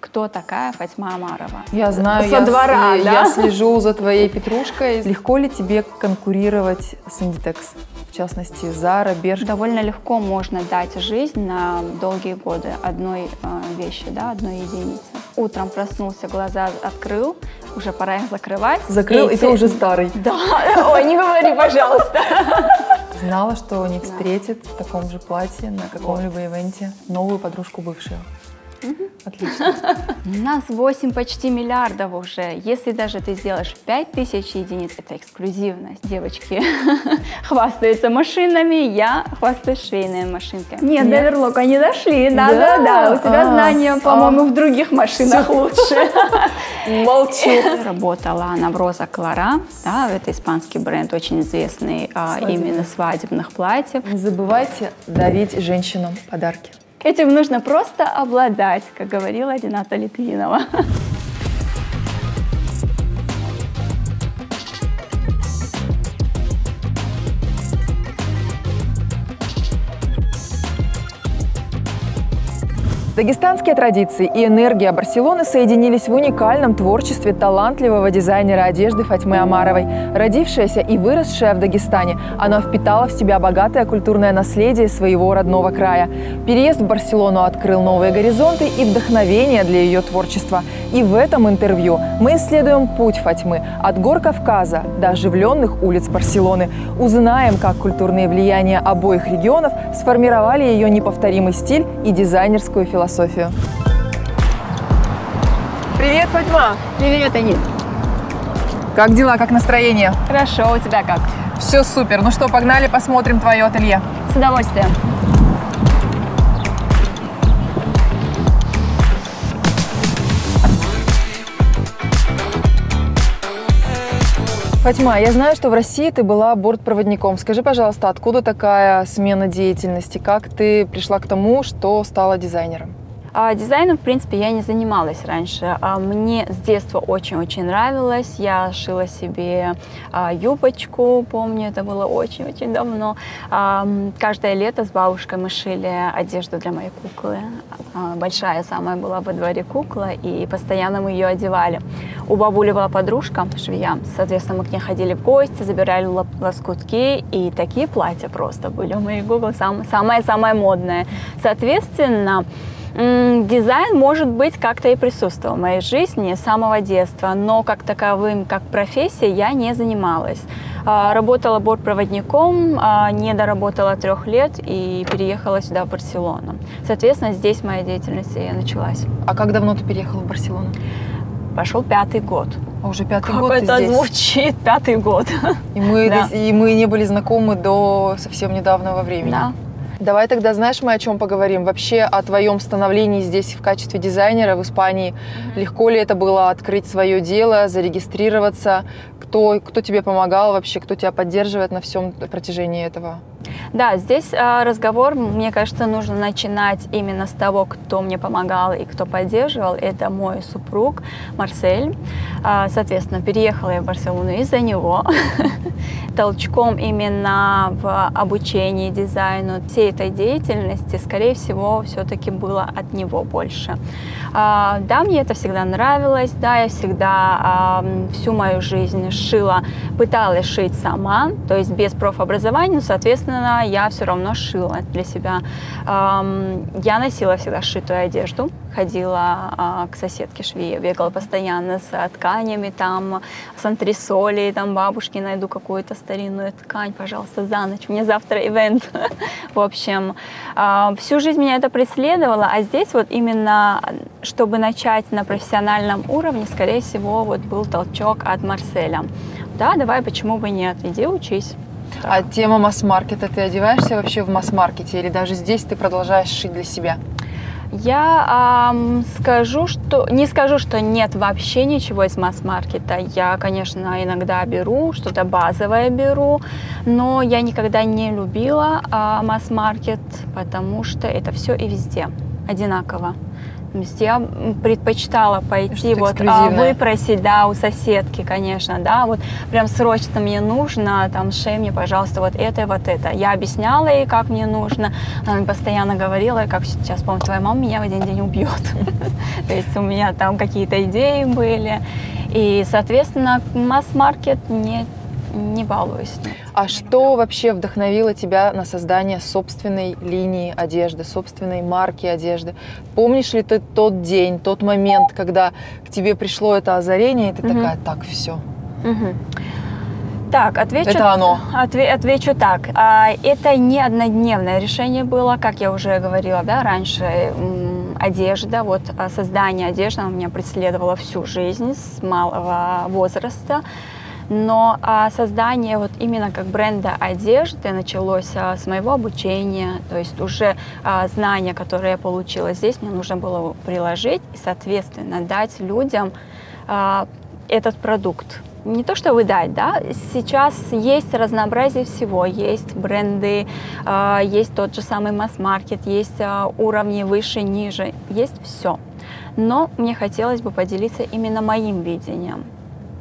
кто такая Фатьма Амарова. Я знаю, Со я, двора, сли- да? я слежу за твоей петрушкой. Легко ли тебе конкурировать с Inditex? В частности, Zara, Bershka? Довольно легко можно дать жизнь на долгие годы одной э, вещи, да, одной единицы. Утром проснулся, глаза открыл, уже пора их закрывать. Закрыл, и ты те- уже старый. Да, ой, не говори, пожалуйста. Знала, что не встретит в таком же платье на каком-либо ивенте новую подружку бывшую. Отлично. У нас 8 почти миллиардов уже. Если даже ты сделаешь 5000 единиц, это эксклюзивность. Девочки хвастаются машинами, я хвастаюсь швейными машинками. Нет, Нет? до верлока не дошли. Да, Да? да, да. У тебя А, знания, а. по-моему, в других машинах лучше. Молчу. Работала она в Роза Клара, да, это испанский бренд, очень известный а, именно свадебных платьев. Не забывайте дарить женщинам подарки. Этим нужно просто обладать, как говорила Рената Литвинова. Дагестанские традиции и энергия Барселоны соединились в уникальном творчестве талантливого дизайнера одежды Фатьмы Амаровой. Родившаяся и выросшая в Дагестане, она впитала в себя богатое культурное наследие своего родного края. Переезд в Барселону открыл новые горизонты и вдохновение для ее творчества. И в этом интервью мы исследуем путь Фатьмы от гор Кавказа до оживленных улиц Барселоны. Узнаем, как культурные влияния обоих регионов сформировали ее неповторимый стиль и дизайнерскую философию. Привет, Фатьма! Привет, Анит. Как дела, как настроение? Хорошо, у тебя как? Все супер. Ну что, погнали, посмотрим твое ателье. С удовольствием. Фатьма, я знаю, что в России ты была бортпроводником. Скажи, пожалуйста, откуда такая смена деятельности? Как ты пришла к тому, что стала дизайнером? А, дизайном, в принципе, я не занималась раньше. А, мне с детства очень-очень нравилось. Я шила себе а, юбочку, помню, это было очень-очень давно. Каждое лето с бабушкой мы шили одежду для моей куклы. Большая самая была во дворе кукла, и постоянно мы ее одевали. У бабули была подружка, швея. Соответственно, мы к ней ходили в гости, забирали лоскутки, и такие платья просто были у моей куклы, сам- самое-самое модное. Соответственно, Дизайн, может быть, как-то и присутствовал в моей жизни с самого детства, но как таковым, как профессия, я не занималась. А, Работала бортпроводником, а, не доработала трех лет и переехала сюда, в Барселону. Соответственно, здесь моя деятельность и началась. А как давно ты переехала в Барселону? Пошел пятый год. А уже пятый Как год это здесь. звучит, пятый год. И мы, Да. и мы не были знакомы до совсем недавнего времени. Да. Давай тогда, знаешь, мы о чем поговорим? Вообще о твоем становлении здесь в качестве дизайнера в Испании. Легко ли это было открыть свое дело, зарегистрироваться? Кто, кто тебе помогал вообще, кто тебя поддерживает на всем протяжении этого? Да, здесь а, разговор, мне кажется, нужно начинать именно с того, кто мне помогал и кто поддерживал. Это мой супруг Марсель. А, соответственно, переехала я в Барселону из-за него. Толчком именно в обучении дизайну всей этой деятельности, скорее всего, все-таки было от него больше. А, да, мне это всегда нравилось, да, я всегда всю мою жизнь шила, пыталась шить сама, то есть без профобразования, но, соответственно, я все равно шила для себя. Я носила всегда сшитую одежду, ходила а, к соседке швее, бегала постоянно с тканями, там, с антресолей, там, бабушке найду какую-то старинную ткань, пожалуйста, за ночь, мне завтра ивент. В общем, а, всю жизнь меня это преследовало, а здесь вот именно, чтобы начать на профессиональном уровне, скорее всего, вот был толчок от Марселя. Да, давай, почему бы нет, иди учись. А тема масс-маркета, ты одеваешься вообще в масс-маркете или даже здесь ты продолжаешь шить для себя? Я ам, скажу, что не скажу, что нет вообще ничего из масс-маркета. Я, конечно, иногда беру что-то базовое беру, но я никогда не любила а, масс-маркет, потому что это все и везде одинаково. То есть я предпочитала пойти вот а, выпросить, да, у соседки, конечно, да, вот прям срочно мне нужно, там, шей мне, пожалуйста, вот это и вот это. Я объясняла ей, как мне нужно, она постоянно говорила, как сейчас, помню, твоя мама меня в один день убьет. То есть у меня там какие-то идеи были, и, соответственно, масс-маркет не не балуюсь. А что вообще вдохновило тебя на создание собственной линии одежды, собственной марки одежды? Помнишь ли ты тот день, тот момент, когда к тебе пришло это озарение, и ты угу. такая, так, все. Угу. Так, отвечу, это оно. Отве, отвечу так. А, это не однодневное решение было, как я уже говорила, да, раньше. Одежда, вот а, создание одежды у меня преследовало всю жизнь с малого возраста. Но а, создание вот именно как бренда одежды началось а, с моего обучения, то есть уже а, знания, которые я получила здесь, мне нужно было приложить и, соответственно, дать людям а, этот продукт. Не то, что выдать, да, сейчас есть разнообразие всего, есть бренды, э, есть тот же самый масс-маркет, есть э, уровни выше, ниже, есть все. Но мне хотелось бы поделиться именно моим видением.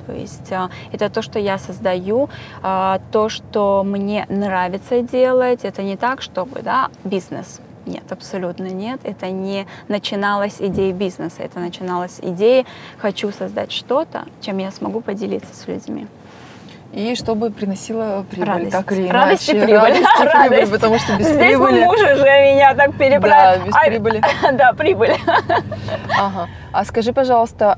То есть а, это то, что я создаю, а, то, что мне нравится делать. Это не так, чтобы, да, бизнес. Нет, абсолютно нет. Это не начиналась идея бизнеса, это начиналась идея «хочу создать что-то, чем я смогу поделиться с людьми». И чтобы приносило прибыль, радость. так или иначе. Радость и прибыль. Радость и прибыль, радость. потому что без Здесь прибыли... муж уже меня так переправил. Да, без прибыли. Да, прибыль. Ага. А скажи, пожалуйста,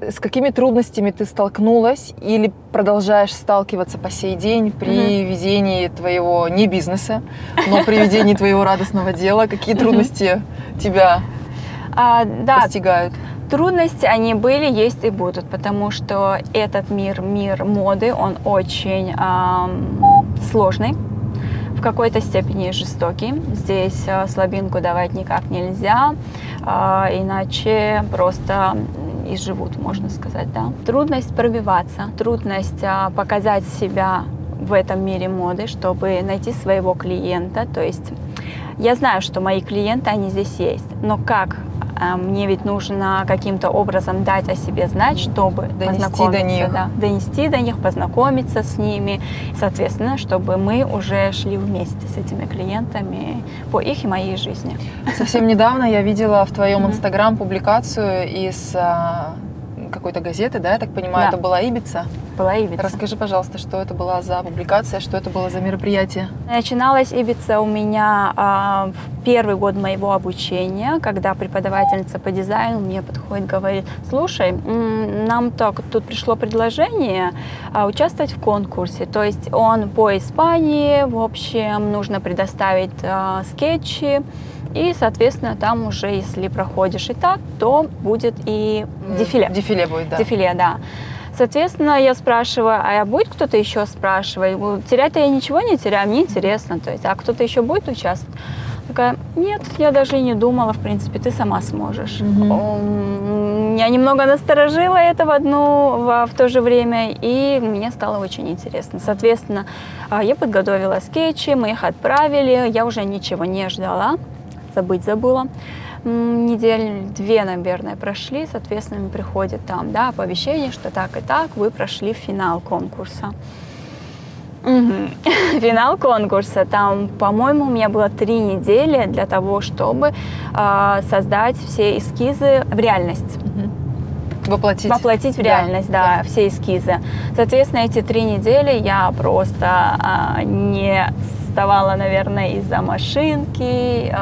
с какими трудностями ты столкнулась или продолжаешь сталкиваться по сей день при mm-hmm. ведении твоего не бизнеса, но при ведении твоего радостного дела? Какие трудности тебя а, да, постигают? Трудности они были, есть и будут, потому что этот мир, мир моды, он очень сложный, в какой-то степени жестокий. Здесь э, слабинку давать никак нельзя, э, иначе просто изживут, можно сказать, да. Трудность пробиваться, трудность а, показать себя в этом мире моды, чтобы найти своего клиента. То есть я знаю, что мои клиенты, они здесь есть, но как мне ведь нужно каким-то образом дать о себе знать, чтобы донести познакомиться, до них. Да, донести до них, познакомиться с ними, соответственно, чтобы мы уже шли вместе с этими клиентами по их и моей жизни. Совсем недавно я видела в твоем инстаграм публикацию из а, какой-то газеты, да, я так понимаю, да. это была Ибица? Была Ибица. Расскажи, пожалуйста, что это была за публикация, что это было за мероприятие? Начиналась Ибица у меня а, в первый год моего обучения, когда преподавательница по дизайну мне подходит, говорит, слушай, нам так тут пришло предложение а, участвовать в конкурсе, то есть он по Испании, в общем, нужно предоставить а, скетчи, и, соответственно, там уже, если проходишь и так, то будет и дефиле. Дефиле будет, да. Дефиле, да. Соответственно, я спрашиваю, а будет кто-то еще спрашивать? Терять-то я ничего не теряю, мне интересно. То есть, а кто-то еще будет участвовать? Такая, нет, я даже и не думала, в принципе, ты сама сможешь. Угу. Я немного насторожила это в одну, в, в то же время, и мне стало очень интересно. Соответственно, а, я подготовила скетчи, мы их отправили, я уже ничего не ждала забыть забыла. Недель две, наверное, прошли, соответственно, приходит там, да, оповещение, что так и так, вы прошли финал конкурса. Угу. Финал конкурса. Там, по-моему, у меня было три недели для того, чтобы э, создать все эскизы в реальность. Угу. Воплотить. Воплотить в реальность, да, да, да, все эскизы. Соответственно, эти три недели я просто э, не вставала, наверное, из-за машинки.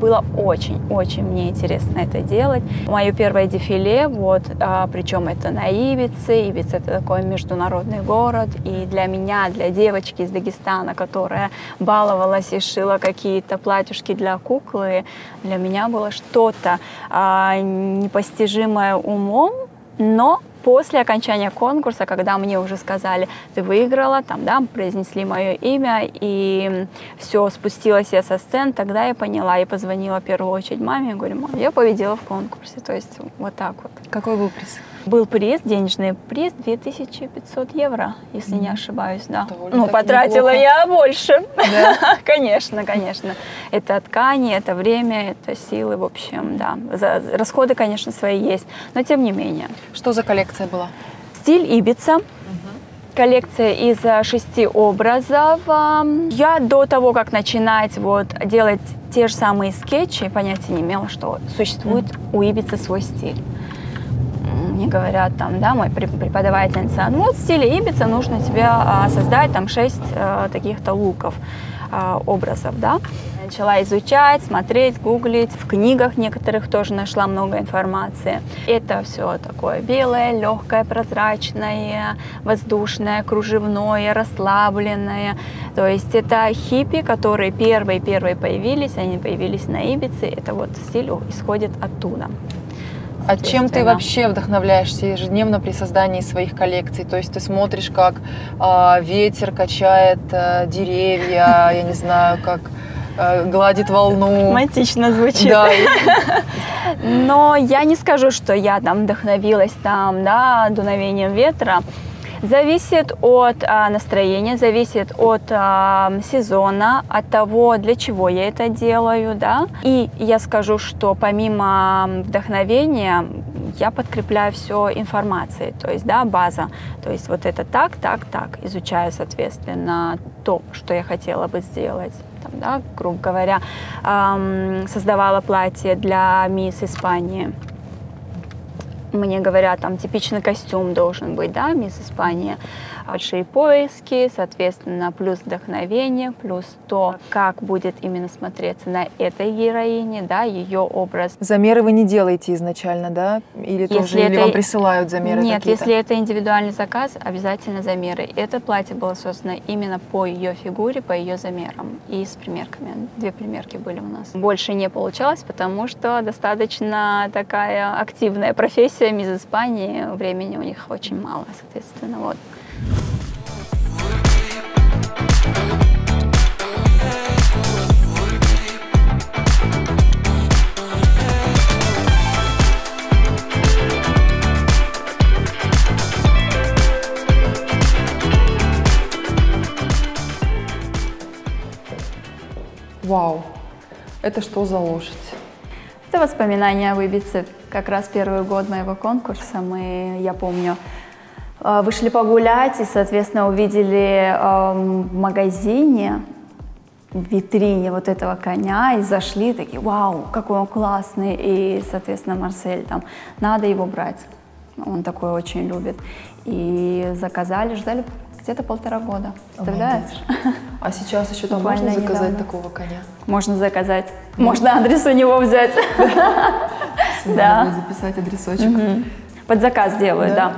Было очень-очень мне интересно это делать. Мое первое дефиле, вот, а, причем это на Ибице. Ибица это такой международный город. И для меня, для девочки из Дагестана, которая баловалась и шила какие-то платьюшки для куклы, для меня было что-то а, непостижимое умом, но после окончания конкурса, когда мне уже сказали, ты выиграла, там, да, произнесли мое имя, и все, спустилась я со сцены, тогда я поняла и позвонила в первую очередь маме, и говорю, мам, я победила в конкурсе, то есть вот так вот. Какой был приз? Был приз, денежный приз 2500 евро, если mm. не ошибаюсь, да. Довольно ну, потратила неплохо. я больше. Да? конечно, конечно. Это ткани, это время, это силы, в общем, да. За, расходы, конечно, свои есть, но тем не менее. Что за коллекция была? Стиль Ибица. Коллекция из э, шести образов. Я до того, как начинать вот, делать те же самые скетчи, понятия не имела, что существует у Ибицы свой стиль. Мне говорят там, да, мой преп- преподавательница, ну вот в стиле Ибица нужно тебе а, создать там шесть э, таких-то луков, а, образов, да. Начала изучать, смотреть, гуглить. В книгах некоторых тоже нашла много информации. Это все такое белое, легкое, прозрачное, воздушное, кружевное, расслабленное. То есть это хиппи, которые первые-первые появились, они появились на Ибице. Это вот стиль исходит оттуда. А чем ты вообще вдохновляешься ежедневно при создании своих коллекций? То есть ты смотришь, как а, ветер качает а, деревья, я не знаю, как а, гладит волну. Романтично звучит. Да, Но я не скажу, что я там вдохновилась там, да, дуновением ветра. Зависит от а, настроения, зависит от а, сезона, от того, для чего я это делаю, да. И я скажу, что помимо вдохновения я подкрепляю все информацией, то есть, да, база. То есть вот это так, так, так. Изучаю, соответственно, то, что я хотела бы сделать. Там, да, грубо говоря, ам, создавала платье для мисс Испании мне говорят, там типичный костюм должен быть, да, мисс Испания. Большие поиски, соответственно, плюс вдохновение, плюс то, как будет именно смотреться на этой героине, да, ее образ. Замеры вы не делаете изначально, да? Или тоже, Если или это- вам присылают замеры Нет, если это индивидуальный заказ, обязательно замеры. Это платье было создано именно по ее фигуре, по ее замерам и с примерками. Две примерки были у нас. Больше не получалось, потому что достаточно такая активная профессия мисс Испании. Времени у них очень мало, соответственно, вот. Вау, это что за лошадь? Это воспоминания об Ибице. Как раз первый год моего конкурса мы, я помню, э, вышли погулять и, соответственно, увидели эм, в магазине в витрине вот этого коня и зашли такие, вау, какой он классный. И, соответственно, Марсель там, надо его брать. Он такой очень любит. И заказали, ждали где-то полтора года. Представляешь? А сейчас еще там Буквально можно заказать недавно. такого коня? Можно заказать. Можно адрес у него взять. Да. Записать адресочек. Под заказ делают, Да?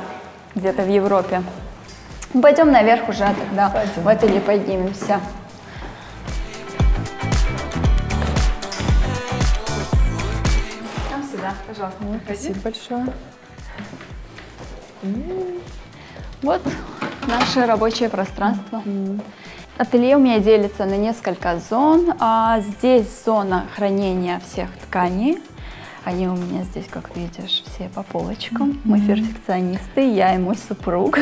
Где-то в Европе. Пойдем наверх уже тогда. Пойдем. В не поднимемся. Там сюда, пожалуйста. Спасибо большое. Вот наше рабочее пространство. Ателье у меня делится на несколько зон. А здесь зона хранения всех тканей. Они у меня здесь, как видишь, все по полочкам. Мы перфекционисты, я и мой супруг.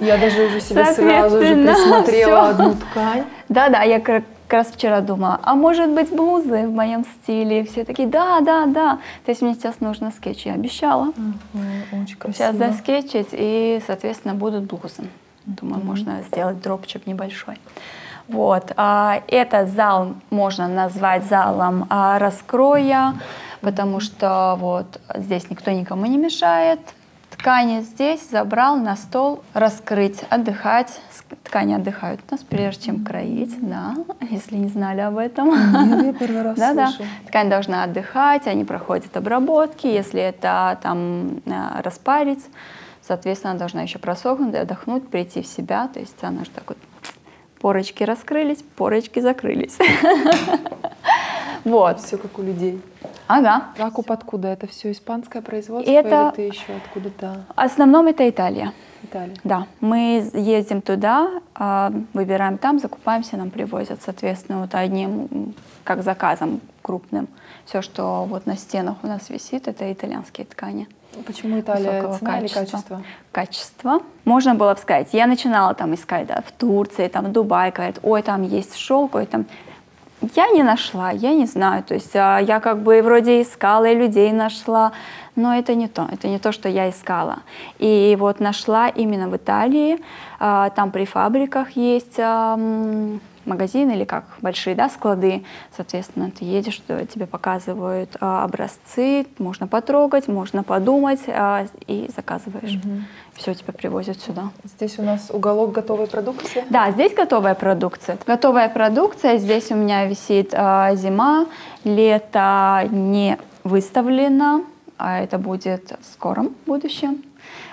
Я даже уже себе сразу же присмотрела всё. одну ткань. Да-да, я как раз вчера думала, а может быть блузы в моем стиле? Все такие, да, да, да. То есть мне сейчас нужно скетч, я обещала. Очень Сейчас красиво. заскетчить, и, соответственно, будут блузы. Думаю, можно сделать дропчик небольшой. Вот. а, Этот зал можно назвать залом а, раскроя, потому что вот здесь никто никому не мешает. Ткани здесь забрал на стол, раскрыть, отдыхать. Ткани отдыхают у нас, прежде чем кроить, да, если не знали об этом. Нет, я первый раз Да, да. слышу. Ткань должна отдыхать, они проходят обработки. Если это там э, распарить, соответственно, она должна еще просохнуть, отдохнуть, прийти в себя. То есть она же так вот порочки раскрылись, порочки закрылись. Вот. Все как у людей. Ага. Вакуп откуда? Это все испанское производство Это- или ты еще откуда-то? В основном это Италия. Италия. Да, мы ездим туда, а, выбираем там, закупаемся, нам привозят, соответственно, вот одним как заказом крупным. Все, что вот на стенах у нас висит, это итальянские ткани. Почему Италия? высокого Цена или качества. качество? Качество. Можно было бы сказать, я начинала там искать, да, в Турции, там, в Дубае, говорят, ой, там есть шелк, ой, там... Я не нашла, я не знаю, то есть а, я как бы вроде искала и людей нашла, но это не то, это не то, что я искала. И вот нашла именно в Италии, а, там при фабриках есть ам, магазины или как большие да, склады, соответственно, ты едешь, тебе показывают а, образцы, можно потрогать, можно подумать а, и заказываешь. Все тебя привозят сюда. Здесь у нас уголок готовой продукции. Да, здесь готовая продукция. Готовая продукция. Здесь у меня висит а, зима, лето не выставлено, а это будет в скором будущем.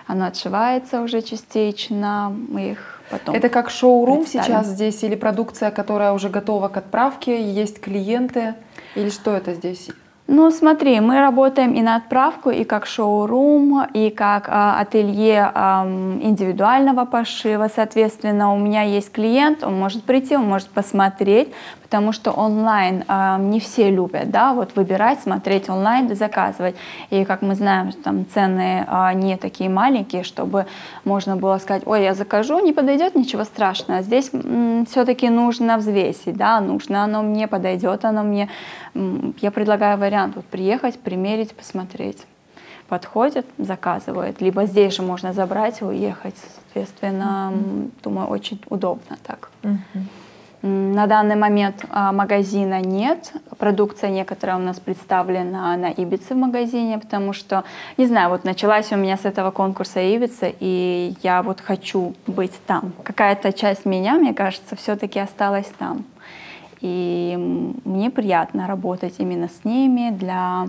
Оно отшивается уже частично. Мы их потом. Это как шоурум сейчас здесь или продукция, которая уже готова к отправке, есть клиенты? Или что это здесь? Ну, смотри, мы работаем и на отправку, и как шоурум, и как а, ателье ам, индивидуального пошива. Соответственно, у меня есть клиент, он может прийти, он может посмотреть, потому что онлайн ам, не все любят, да, вот выбирать, смотреть онлайн заказывать. И как мы знаем, там цены а, не такие маленькие, чтобы можно было сказать, ой, я закажу, не подойдет, ничего страшного. Здесь все-таки нужно взвесить, да, нужно оно мне, подойдет оно мне. Я предлагаю вариант вот приехать, примерить, посмотреть. Подходит, заказывает. Либо здесь же можно забрать и уехать. Соответственно, м, думаю, очень удобно так. М, На данный момент а, магазина нет. Продукция некоторая у нас представлена на Ибице в магазине, потому что, не знаю, вот началась у меня с этого конкурса Ибица, и я вот хочу быть там. Какая-то часть меня, мне кажется, все-таки осталась там. И мне приятно работать именно с ними для,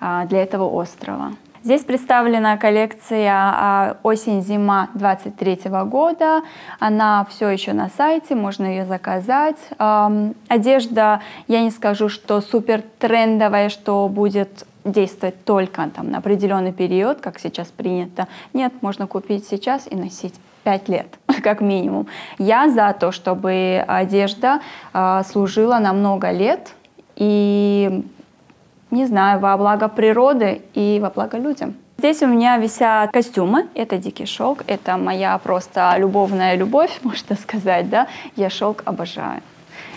а, для этого острова. Здесь представлена коллекция а, осень-зима 23 года. Она все еще на сайте, можно ее заказать. Одежда, я не скажу, что супер трендовая, что будет действовать только там, на определенный период, как сейчас принято. Нет, можно купить сейчас и носить 5 лет, как минимум. Я за то, чтобы одежда а, служила на много лет и не знаю, во благо природы и во благо людям. Здесь у меня висят костюмы, это дикий шелк, это моя просто любовная любовь, можно сказать, да, я шелк обожаю.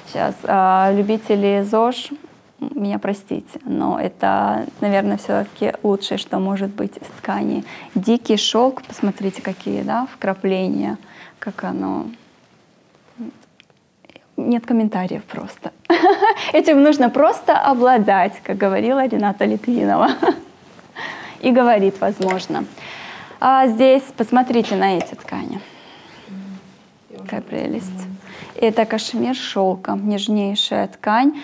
Сейчас э, любители ЗОЖ, меня простите, но это, наверное, все-таки лучшее, что может быть из ткани. Дикий шелк, посмотрите, какие, да, вкрапления, как оно нет комментариев просто. Этим нужно просто обладать, как говорила Рената Литвинова. И говорит, возможно. А здесь посмотрите на эти ткани. Какая прелесть. Это кашемир шелком, нежнейшая ткань.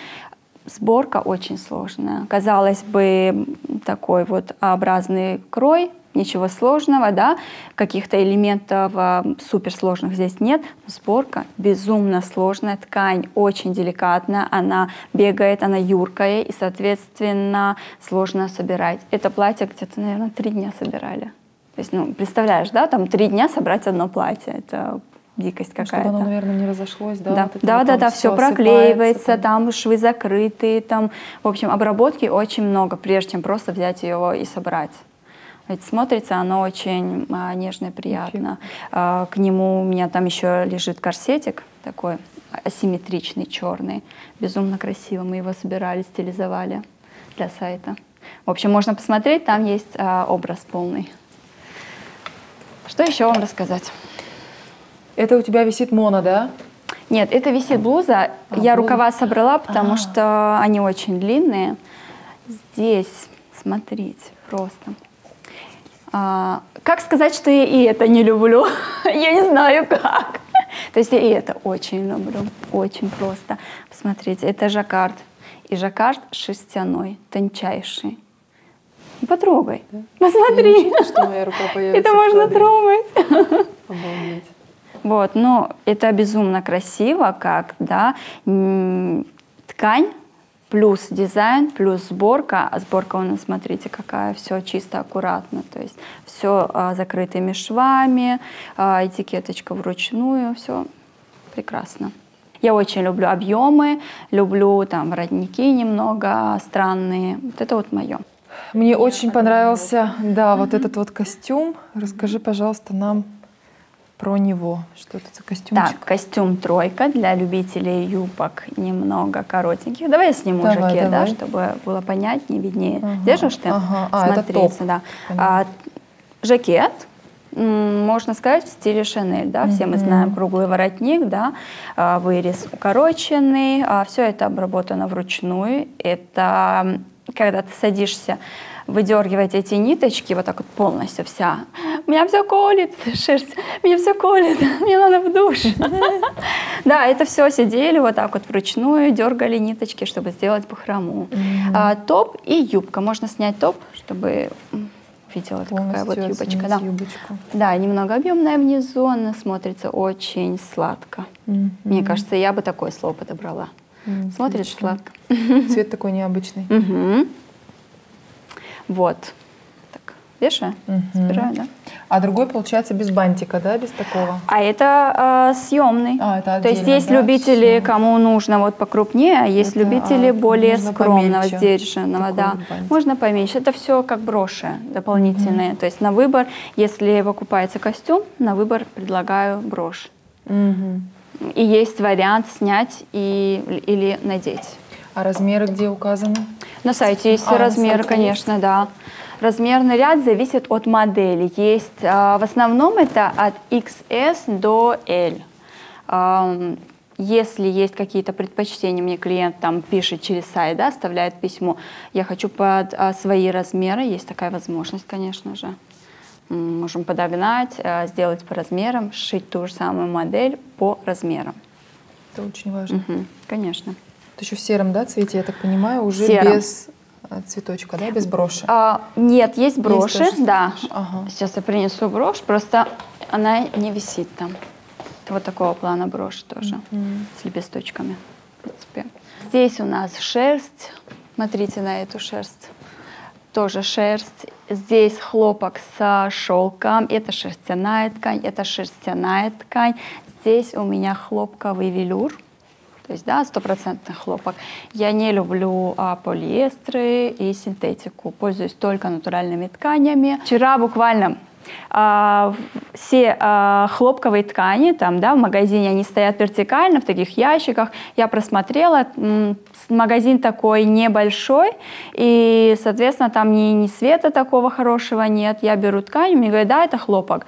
Сборка очень сложная. Казалось бы, такой вот образный крой, ничего сложного, да, каких-то элементов а, суперсложных здесь нет. Сборка безумно сложная, ткань очень деликатная, она бегает, она юркая, и, соответственно, сложно собирать. Это платье где-то, наверное, три дня собирали. То есть, ну, представляешь, да, там три дня собрать одно платье, это дикость Чтобы какая-то. оно, наверное, не разошлось, да? Да, вот да, да, да, все осыпается, проклеивается, там. там швы закрытые, там, в общем, обработки очень много, прежде чем просто взять его и собрать. Ведь смотрится оно очень а, нежно и приятно. А, к нему у меня там еще лежит корсетик такой асимметричный, черный, безумно красиво. Мы его собирали, стилизовали для сайта. В общем, можно посмотреть, там есть а, образ полный. Что еще вам рассказать? Это у тебя висит моно, да? Нет, это висит блуза. А, Я блуза. рукава собрала, потому А. что они очень длинные. Здесь, смотрите, просто. А, как сказать, что я и это не люблю? я не знаю как. То есть я и это очень люблю. Очень просто. Посмотрите, это жаккард. И жаккард шерстяной, тончайший. Ну, Потрогай. Посмотри. Я что моя рука Это можно трогать. Обалдеть. Вот, но это безумно красиво, как, да, ткань плюс дизайн, плюс сборка. А сборка у нас, смотрите, какая, все чисто, аккуратно. То есть все а, закрытыми швами, а, этикеточка вручную, все прекрасно. Я очень люблю объемы, люблю там воротники немного странные. Вот это вот мое. Мне очень понравился, да, вот этот вот костюм. Расскажи, пожалуйста, нам про него. Что это за костюмчик? Так, костюм тройка для любителей юбок немного коротеньких. Давай я сниму Давай, жакет, давай. да, чтобы было понятнее, виднее. Ага, Держишь ты? ага. А, это Смотрится, топ. да. А, жакет, можно сказать, в стиле Шанель, да, все мы Мгм. знаем круглый воротник, да, а, вырез укороченный, все это обработано вручную. Это когда ты садишься выдергивать эти ниточки вот так вот полностью вся. Меня все колет, шерсть, меня все колет, мне надо в душ. Да, это все сидели вот так вот вручную, дергали ниточки, чтобы сделать бахрому. А, Топ и юбка. Можно снять топ, чтобы видела это какая вот юбочка. Да. юбочку. да, немного объемная внизу, она смотрится очень сладко. Мне кажется, я бы такое слово подобрала. Смотрится отлично. сладко. Цвет такой необычный. Вот. Так, вешаю, Мгм. собираю, да. А другой получается без бантика, да, без такого? А это съемный. А, это То есть есть да, любители, всё. кому нужно вот покрупнее, а есть Это, любители а, более скромного, помельче. сдержанного, Такой да. бантик. Можно поменьше. Это все как броши дополнительные. То есть на выбор, если покупается костюм, на выбор предлагаю брошь. Мгм. И есть вариант снять и, или надеть. А размеры где указаны? На сайте есть А, размеры, конечно, да. Размерный ряд зависит от модели. Есть, а, в основном это от XS до L. Если есть какие-то предпочтения, мне клиент там пишет через сайт, да, оставляет письмо, я хочу под а, свои размеры, есть такая возможность, конечно же. Можем подогнать, а, сделать по размерам, сшить ту же самую модель по размерам. Это очень важно. Мгм, Конечно. Вот еще в сером, да, цвете, я так понимаю, уже Сером. без а, цветочка, да, без броши. А, нет, есть броши, тоже да. ага. Сейчас я принесу брошь, просто она не висит там. Это вот такого плана брошь тоже, Мгм. с лепесточками, в принципе. Здесь у нас шерсть. Смотрите на эту шерсть. Тоже шерсть. Здесь хлопок с шелком. Это шерстяная ткань, это шерстяная ткань. Здесь у меня хлопковый велюр. То есть, да, стопроцентный хлопок. Я не люблю а, полиэстры и синтетику. Пользуюсь только натуральными тканями. Вчера буквально а, все а, хлопковые ткани, там, да, в магазине они стоят вертикально в таких ящиках. Я просмотрела, магазин такой небольшой, и, соответственно, там ни, ни света такого хорошего нет. Я беру ткань, мне говорят, да, это хлопок.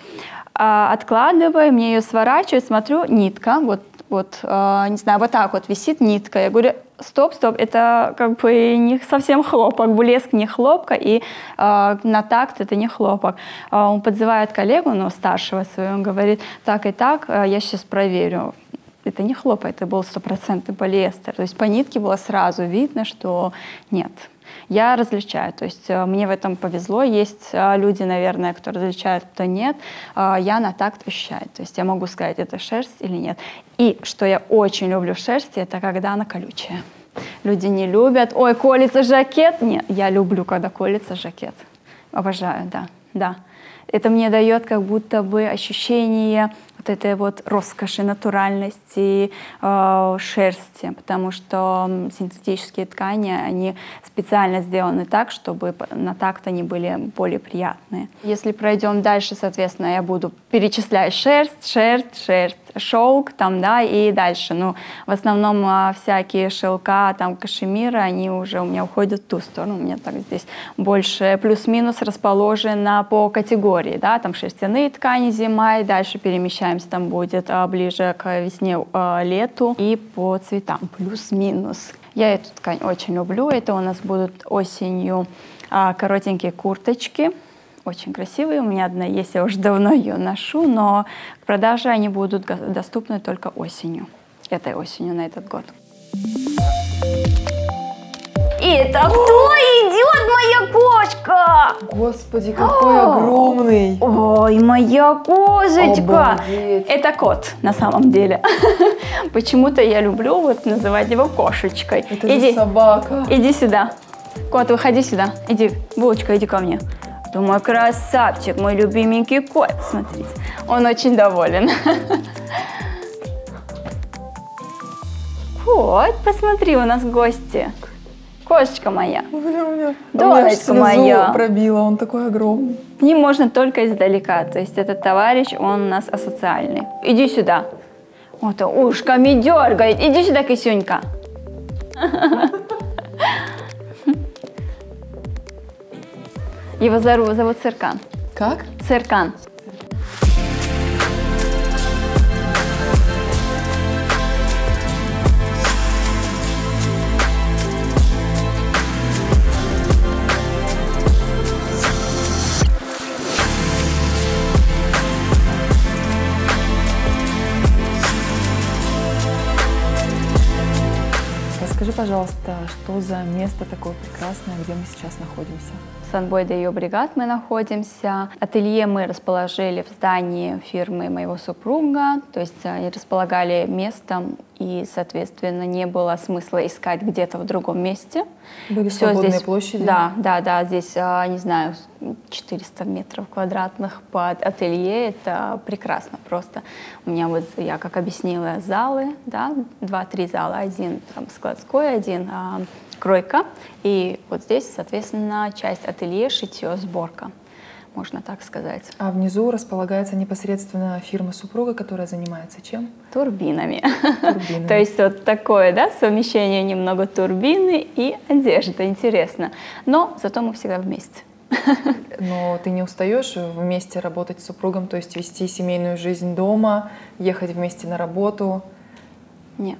А, откладываю, мне ее сворачиваю, смотрю, нитка, вот, вот, а, не знаю, вот так вот висит нитка. Я говорю, стоп, стоп, это как бы не совсем хлопок, блеск не хлопка, и а, на такт это не хлопок. А, он подзывает коллегу, ну, старшего своего, он говорит, так и так, я сейчас проверю. Это не хлопок, это был стопроцентный полиэстер. То есть по нитке было сразу видно, что нет. Я различаю, то есть э, мне в этом повезло. Есть э, люди, наверное, кто различают, кто нет. Э, Я на такт ощущаю, то есть я могу сказать, это шерсть или нет. И что я очень люблю в шерсти, это когда она колючая. Люди не любят, ой, колется жакет. Нет, я люблю, когда колется жакет. Обожаю, да, да. Это мне дает как будто бы ощущение вот этой вот роскоши, натуральности э, шерсти, потому что синтетические ткани, они специально сделаны так, чтобы на такт они были более приятные. Если пройдем дальше, соответственно, я буду перечислять шерсть, шерсть, шерсть, шелк там, да, и дальше. Ну, в основном а, всякие шелка, там, кашемиры, они уже у меня уходят в ту сторону. У меня так здесь больше плюс-минус расположено по категории, да, там шерстяные ткани зима, и дальше перемещаемся, там будет а, ближе к весне, а, лету, и по цветам плюс-минус. Я эту ткань очень люблю, это у нас будут осенью коротенькие курточки, очень красивые. У меня одна есть, я уже давно ее ношу, но к продаже они будут доступны только осенью. Этой осенью на этот год. Это кто идет, моя кошка? Господи, какой огромный! Ой, моя козочка! Обалдеть. Это кот на самом деле. Почему-то я люблю вот называть его кошечкой. Это же собака. Иди сюда. Кот, выходи сюда. Иди, булочка, иди ко мне. Думаю, красавчик, мой любименький кот. Смотрите, он очень доволен. Кот, посмотри, у нас гости. Кошечка моя. Слезу моя. пробила, он такой огромный. К ним можно только издалека. То есть этот товарищ, он у нас асоциальный. Иди сюда. Вот ушками дергает. Иди сюда, кисюнька. Его зовут, зовут Серкан. Как? Серкан. Пожалуйста, что за место такое прекрасное, где мы сейчас находимся? В Санбой ее бригад мы находимся. Ателье мы расположили в здании фирмы моего супруга, то есть они располагали местом, и, соответственно, не было смысла искать где-то в другом месте. Были Всё свободные здесь, площади? Да, да, да, здесь, а, не знаю, 400 метров квадратных под ателье, это прекрасно просто. У меня вот, я как объяснила, залы, да, два-три зала, один там складской, один а, кройка, и вот здесь, соответственно, часть ателье, шитье, сборка, можно так сказать, А внизу располагается непосредственно фирма супруга, которая занимается чем? турбинами. Турбинами. То есть вот такое, да, совмещение немного турбины и одежды, интересно. Но зато мы всегда вместе. Но ты не устаешь вместе работать с супругом, то есть вести семейную жизнь дома, ехать вместе на работу? Нет.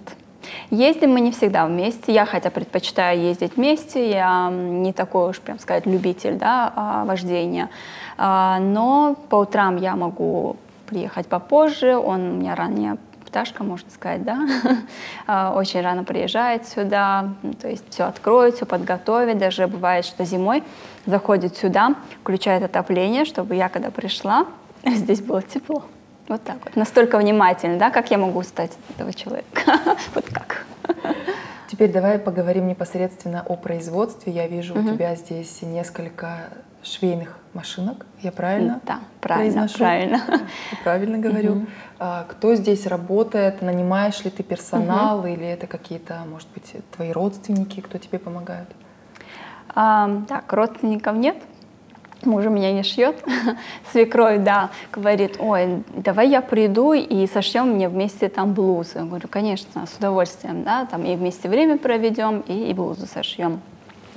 Ездим мы не всегда вместе. Я хотя предпочитаю ездить вместе. Я не такой уж, прям сказать, любитель да, а, вождения. А, Но по утрам я могу приехать попозже. Он у меня ранняя пташка, можно сказать, да. А, Очень рано приезжает сюда. м, То есть все откроет, все подготовит. Даже бывает, что зимой заходит сюда, включает отопление, чтобы я, когда пришла, здесь было тепло. Вот так вот. Настолько внимательно, да, как я могу стать этого человека. Вот как. Теперь давай поговорим непосредственно о производстве. Я вижу у тебя здесь несколько швейных машинок. Я правильно? Да, правильно, произношу? правильно. Правильно говорю. А, кто здесь работает? Нанимаешь ли ты персонал или это какие-то, может быть, твои родственники, кто тебе помогает? А, так, родственников нет. Муж у меня не шьет. Свекровь, да, говорит, ой, давай я приду и сошьем мне вместе там блузы. Я говорю, конечно, с удовольствием, да, там и вместе время проведем, и, и блузу сошьем.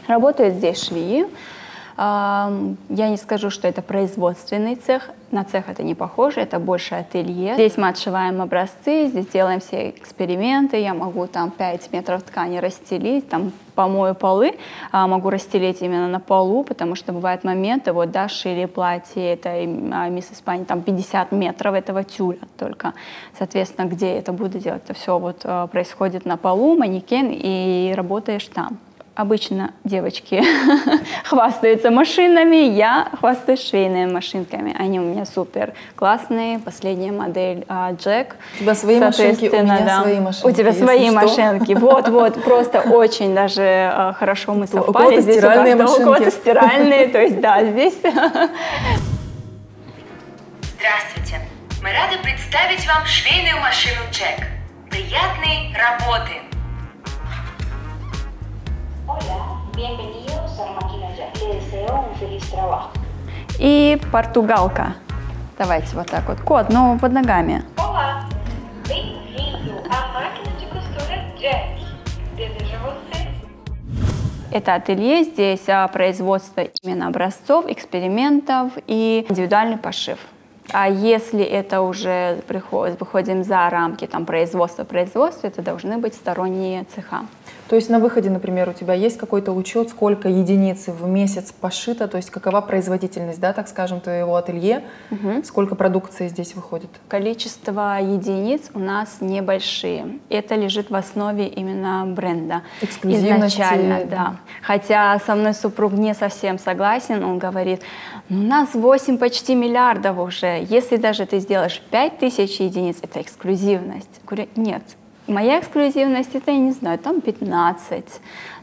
Работают здесь швеи. Я не скажу, что это производственный цех. На цех это не похоже, это больше ателье. Здесь мы отшиваем образцы, здесь делаем все эксперименты. Я могу там 5 метров ткани расстелить, там помою полы, а, могу расстелить именно на полу, потому что бывают моменты, вот, да, шили платье, это а, мисс Испания, там 50 метров этого тюля только. Соответственно, где это буду делать? Это все вот а, происходит на полу, манекен, и работаешь там. Обычно девочки хвастаются машинами, я хвастаюсь швейными машинками. Они у меня супер классные. Последняя модель а, Джек. У тебя свои машинки, у меня да. свои машинки. У тебя свои что. машинки. Вот, вот, просто очень даже а, хорошо мы У совпали. кого-то Здесь у стиральные каждого- У кого-то машинки. стиральные, то есть да, здесь Здравствуйте! Мы рады представить вам швейную машину Джек. Приятной работы! Bienvenidos a máquina. Le deseo un feliz trabajo. и португалка. Давайте вот так вот. Кот, но под ногами. Olá, bem-vindo à máquina de costura Jack. Desejo a você Это ателье, здесь а, производство именно образцов, экспериментов и индивидуальный пошив. А если это уже приходит, выходим за рамки там, производства производства, это должны быть сторонние цеха. То есть на выходе, например, у тебя есть какой-то учет, сколько единиц в месяц пошито, то есть какова производительность, да, так скажем, твоего ателье, Мгм. сколько продукции здесь выходит? Количество единиц у нас небольшие. Это лежит в основе именно бренда. Изначально, да. Хотя со мной супруг не совсем согласен. Он говорит, «Ну, у нас 8 почти миллиардов уже. Если даже ты сделаешь 5 тысяч единиц, это эксклюзивность. Говорю, нет. Моя эксклюзивность, это, я не знаю, там 15,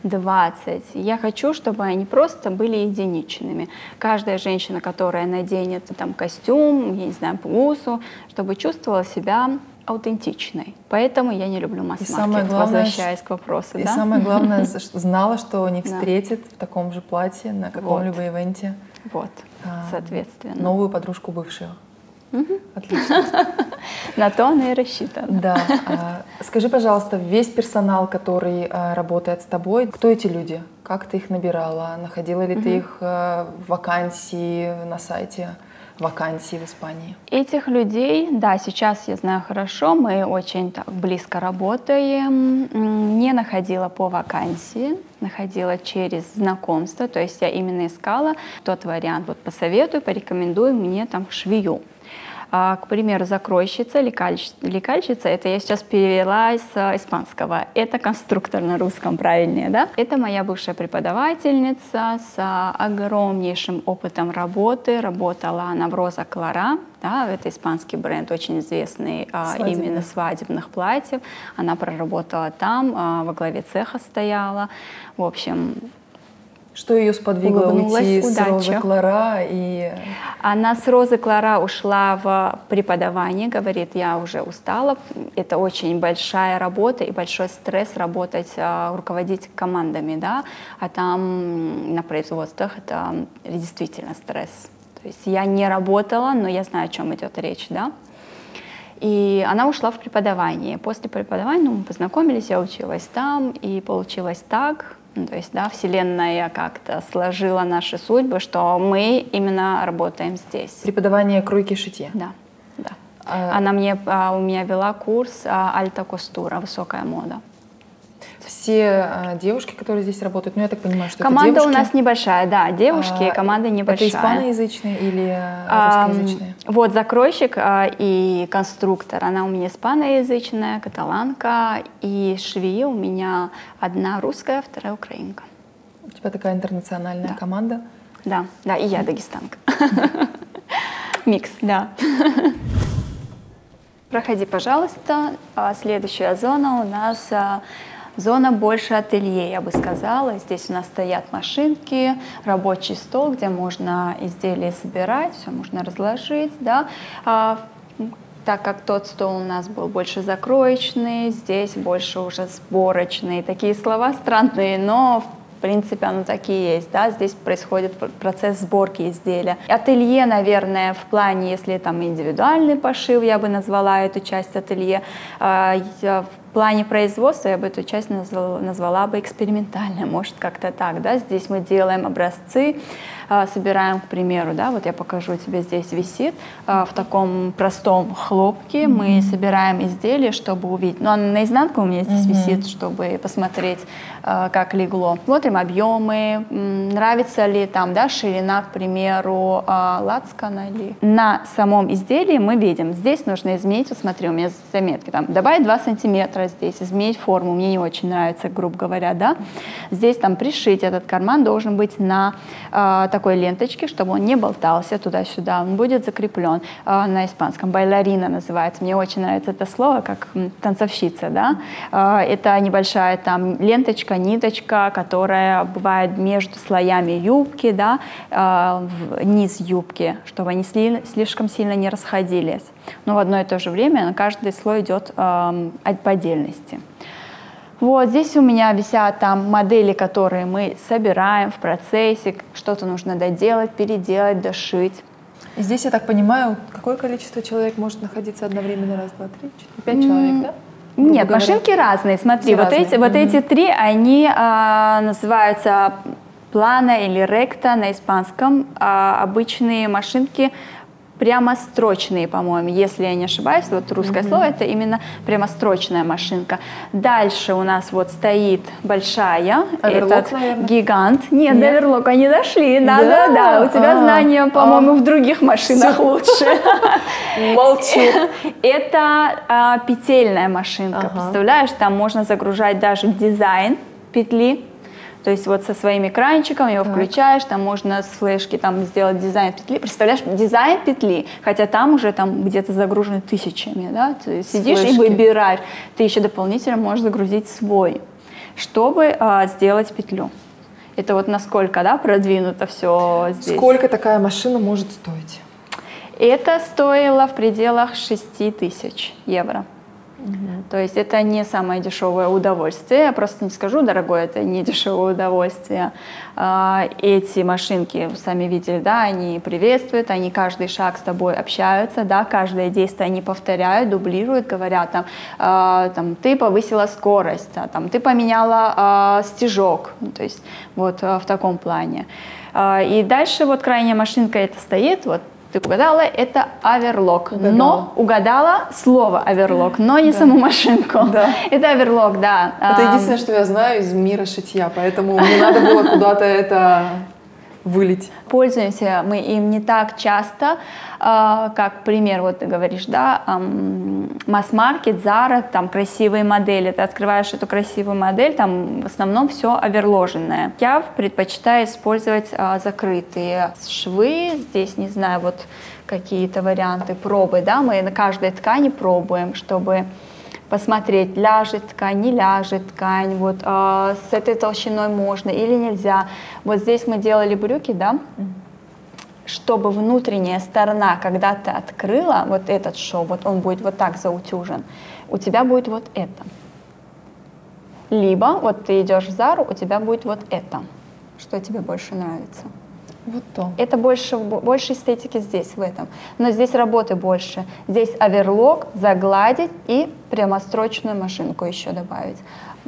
20. Я хочу, чтобы они просто были единичными. Каждая женщина, которая наденет там костюм, я не знаю, блузу, чтобы чувствовала себя аутентичной. Поэтому я не люблю масс-маркет, самое главное, возвращаясь к вопросу. И да? самое главное, знала, что не Да. встретит в таком же платье на каком-либо ивенте Вот, а, соответственно. новую подружку бывшего. Отлично. На то она и рассчитана. Да. А, Скажи, пожалуйста, весь персонал, который а, работает с тобой, кто эти люди? Как ты их набирала? Находила ли ты их в вакансии на сайте вакансии в Испании? Этих людей, да, сейчас я знаю хорошо, мы очень так близко работаем. Не находила по вакансии, находила через знакомство, то есть я именно искала тот вариант, вот посоветую, порекомендую мне там швею. А, К примеру, закройщица, лекальщ- лекальщица, это я сейчас перевела с а, испанского. Это конструктор на русском, правильнее, да? Это моя бывшая преподавательница с а, огромнейшим опытом работы. Работала она в Роза Клара, да, это испанский бренд, очень известный а, Свадебных. именно свадебных платьев. Она проработала там, а, во главе цеха стояла. В общем, Что ее сподвигло уйти с удача. Розы Клара и Она с Розы Клара ушла в преподавание, говорит, я уже устала. Это очень большая работа и большой стресс работать, а, руководить командами, да, а там на производствах это действительно стресс. То есть я не работала, но я знаю, о чем идет речь, да. И она ушла в преподавание. После преподавания ну, мы познакомились, я училась там, и получилось так, ну, то есть, да, Вселенная как-то сложила наши судьбы, что мы именно работаем здесь. преподавание кройки шитья. Да, да. А Она мне, а, у меня вела курс а, альта костура, высокая мода. Все а, девушки, которые здесь работают, ну я так понимаю, что команда это у нас небольшая, да, девушки, А, команда небольшая. Это испаноязычные или а, русскоязычные? Вот закройщик а, и конструктор, она у меня испаноязычная, каталанка, и швеи у меня одна русская, вторая украинка. У тебя такая интернациональная Да. команда. Да, да, и я дагестанка. Микс, да. Проходи, пожалуйста. А, Следующая зона у нас а, зона больше ателье, я бы сказала. Здесь у нас стоят машинки, рабочий стол, где можно изделия собирать, все можно разложить, да. А, так как тот стол у нас был больше закроечный, здесь больше уже сборочный. Такие слова странные, но в принципе, оно такие есть, да, здесь происходит пр- процесс сборки изделия. Ателье, наверное, в плане, если там индивидуальный пошив, я бы назвала эту часть ателье, А, в плане производства я бы эту часть назвала, назвала бы экспериментальной, может как-то так, да, здесь мы делаем образцы, собираем, к примеру, да, вот я покажу тебе, здесь висит а, в таком простом хлопке, мы собираем изделие, чтобы увидеть, ну, оно наизнанку у меня здесь висит, чтобы посмотреть, а, как легло. Смотрим объемы, нравится ли там, да, ширина, к примеру, а, лацкана или... На самом изделии мы видим, здесь нужно изменить, вот смотри, у меня заметки, там, добавить 2 сантиметра здесь, изменить форму, мне не очень нравится, грубо говоря, да. Здесь там пришить этот карман должен быть на а, такой ленточке, чтобы он не болтался туда-сюда, он будет закреплен а, на испанском. Байларина называется, мне очень нравится это слово, как танцовщица, да. А, это небольшая там ленточка, ниточка, которая бывает между слоями юбки, да, а, низ юбки, чтобы они сли- слишком сильно не расходились. Но в одно и то же время на каждый слой идет по отдельности. Вот здесь у меня висят там модели, которые мы собираем в процессе, что-то нужно доделать, переделать, дошить. И здесь, я так понимаю, какое количество человек может находиться одновременно? Раз, два, три, четыре, пять человек, да? Грубо Нет, говоря. машинки разные. Смотри, Все вот разные. эти, вот Мгм. эти три, они а, называются плана или ректа на испанском. А, обычные машинки прямострочные, по-моему, если я не ошибаюсь, вот русское слово, это именно прямострочная машинка. Дальше у нас вот стоит большая, Оверлок, этот наверное? гигант. Нет, Нет? до оверлока не дошли, да, Да? да, да, у тебя А, знания, по-моему, в других машинах Всё. лучше. Молчу. Это а, петельная машинка, Ага. представляешь, там можно загружать даже дизайн петли, то есть вот со своим экранчиком его Так. включаешь, там можно с флешки там сделать дизайн петли. Представляешь, дизайн петли, хотя там уже там где-то загружены тысячами, да, ты сидишь и флешки. выбираешь. Ты еще дополнительно можешь загрузить свой, чтобы а, сделать петлю. Это вот насколько, да, продвинуто все здесь. Сколько такая машина может стоить? Это стоило в пределах 6 тысяч евро. То есть это не самое дешевое удовольствие. Я просто не скажу, дорогое, это не дешевое удовольствие. А, Эти машинки, сами видели, да, они приветствуют, они каждый шаг с тобой общаются, да, каждое действие они повторяют, дублируют, говорят там, а, там ты повысила скорость, да, там ты поменяла а, стежок, Ну, то есть вот а, в таком плане. А, И дальше вот крайняя машинка это стоит, вот ты угадала, это оверлок. Угадала. Но угадала слово оверлок, но не саму машинку. Да. Это оверлок, да. Это единственное, что я знаю из мира шитья, поэтому мне надо было куда-то это вылить. Пользуемся мы им не так часто, а, как пример, вот ты говоришь, да, масс-маркет, Zara, там красивые модели, ты открываешь эту красивую модель, там в основном все оверложенное. Я предпочитаю использовать а, закрытые швы, здесь, не знаю, вот какие-то варианты пробы, да, мы на каждой ткани пробуем, чтобы посмотреть, ляжет ткань, не ляжет ткань, вот а, с этой толщиной можно или нельзя. Вот здесь мы делали брюки, да, чтобы внутренняя сторона, когда ты открыла вот этот шов, вот он будет вот так заутюжен, у тебя будет вот это. Либо вот ты идешь в Зару, у тебя будет вот это. Что тебе больше нравится? Вот то. Это больше, больше эстетики здесь, в этом. Но здесь работы больше. Здесь оверлок, загладить и прямострочную машинку еще добавить.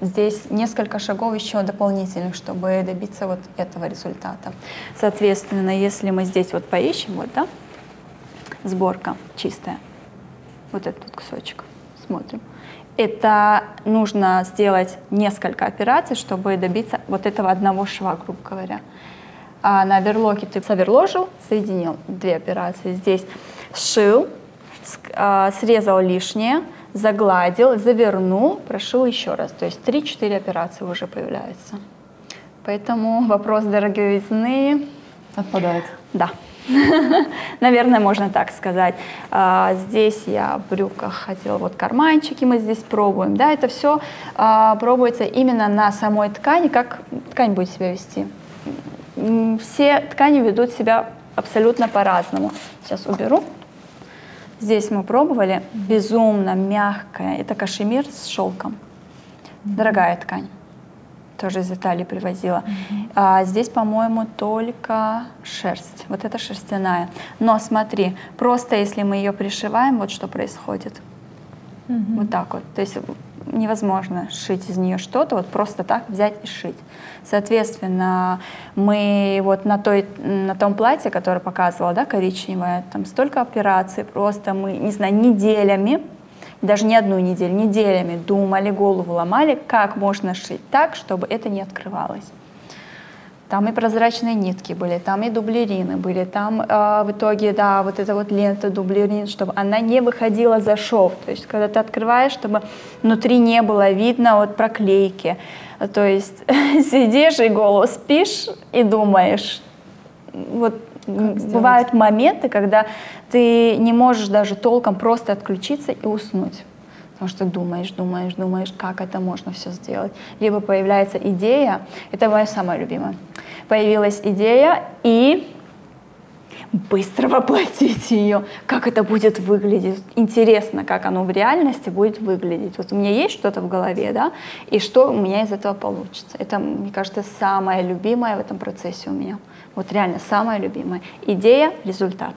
Здесь несколько шагов еще дополнительных, чтобы добиться вот этого результата. Соответственно, если мы здесь вот поищем, вот, да, сборка чистая, вот этот вот кусочек, смотрим. Это нужно сделать несколько операций, чтобы добиться вот этого одного шва, грубо говоря. А на оверлоке ты соверложил, соединил две операции. Здесь сшил, а, срезал лишнее, загладил, завернул, прошил еще раз. То есть 3-4 операции уже появляются. Поэтому вопрос дороговизны, Отпадает. да. Наверное, можно так сказать. А, Здесь я в брюках хотела, вот карманчики мы здесь пробуем. Да, это все пробуется именно на самой ткани, как ткань будет себя вести. Все ткани ведут себя абсолютно по-разному. Сейчас уберу. Здесь мы пробовали. Безумно мягкая. Это кашемир с шелком. Дорогая ткань. Тоже из Италии привозила. А здесь, по-моему, только шерсть. Вот это шерстяная. Но смотри, просто если мы ее пришиваем, вот что происходит. Вот так вот. То есть невозможно сшить из нее что-то, вот просто так взять и сшить. Соответственно, мы вот на, той, на том платье, которое показывала, да, коричневое, там столько операций, просто мы, не знаю, неделями, даже не одну неделю, неделями думали, голову ломали, как можно шить так, чтобы это не открывалось. Там и прозрачные нитки были, там и дублерины были, там э, в итоге, да, вот эта вот лента дублерин, чтобы она не выходила за шов. То есть, когда ты открываешь, чтобы внутри не было видно вот проклейки. То есть, сидишь и голову спишь и думаешь. Вот бывают моменты, когда ты не можешь даже толком просто отключиться и уснуть. Потому что думаешь, думаешь, думаешь, как это можно все сделать. Либо появляется идея, это моя самая любимая. Появилась идея и быстро воплотить ее, как это будет выглядеть. Интересно, как оно в реальности будет выглядеть. Вот у меня есть что-то в голове, да, и что у меня из этого получится. Это, мне кажется, самое любимое в этом процессе у меня. Вот реально самое любимое. Идея, результат.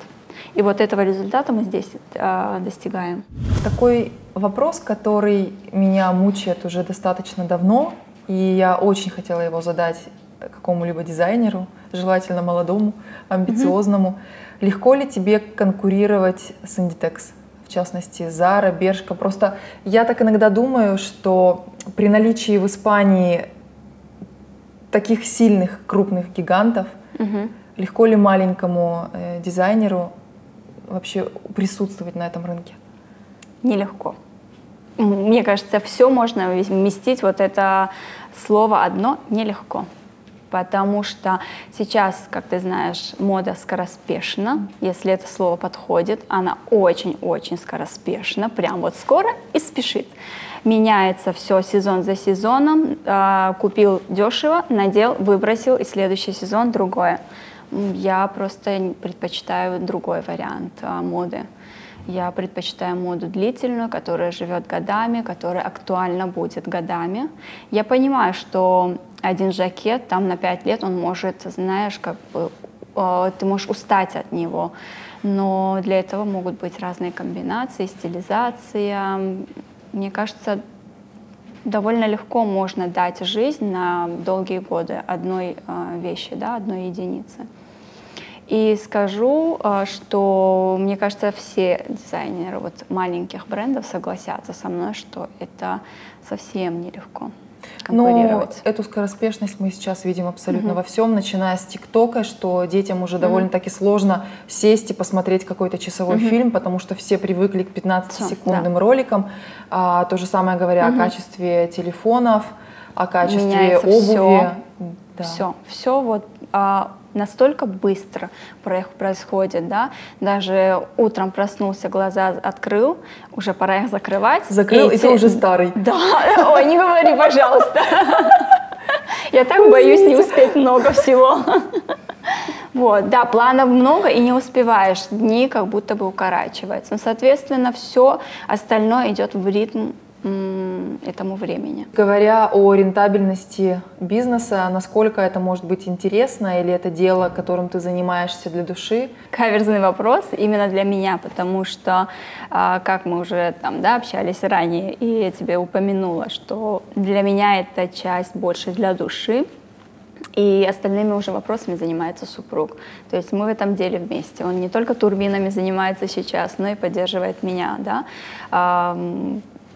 И вот этого результата мы здесь э, достигаем. Такой вопрос, который меня мучает уже достаточно давно, и я очень хотела его задать какому-либо дизайнеру, желательно молодому, амбициозному. Легко ли тебе конкурировать с Inditex? В частности, Zara, Бершка. Просто я так иногда думаю, что при наличии в Испании таких сильных крупных гигантов, Мгм. легко ли маленькому э, дизайнеру вообще присутствовать на этом рынке? Нелегко. Мне кажется, все можно вместить вот это слово одно нелегко. Потому что сейчас, как ты знаешь, мода скороспешна. Если это слово подходит, она очень-очень скороспешна, прям вот скоро и спешит. Меняется все сезон за сезоном. А, Купил дешево, надел, выбросил, и следующий сезон другое. Я просто предпочитаю другой вариант а, моды. Я предпочитаю моду длительную, которая живет годами, которая актуальна будет годами. Я понимаю, что один жакет там на пять лет, он может, знаешь, как бы э, ты можешь устать от него. Но для этого могут быть разные комбинации, стилизация. Мне кажется, довольно легко можно дать жизнь на долгие годы одной э, вещи, да, одной единицы. И скажу, э, что мне кажется, все дизайнеры вот маленьких брендов согласятся со мной, что это совсем нелегко Но эту скороспешность мы сейчас видим абсолютно во всем, начиная с ТикТока, что детям уже довольно-таки сложно сесть и посмотреть какой-то часовой фильм, потому что все привыкли к Всё, 15-секундным роликам. А, то же самое говоря о качестве телефонов, о качестве Меняется обуви. всё. Да. Все, все вот а, настолько быстро про- происходит, да, даже утром проснулся, глаза открыл, уже пора их закрывать. Закрыл, и ты те- уже старый. Да, ой, не говори, пожалуйста. Я так боюсь не успеть много всего. Вот, да, планов много и не успеваешь, дни как будто бы укорачиваются. Ну, соответственно, все остальное идет в ритм этому времени. Говоря о рентабельности бизнеса, насколько это может быть интересно или это дело, которым ты занимаешься для души? Каверзный вопрос именно для меня, потому что, а, как мы уже там, да, общались ранее, и я тебе упомянула, что для меня эта часть больше для души, и остальными уже вопросами занимается супруг. То есть мы в этом деле вместе. Он не только турбинами занимается сейчас, но и поддерживает меня. Да?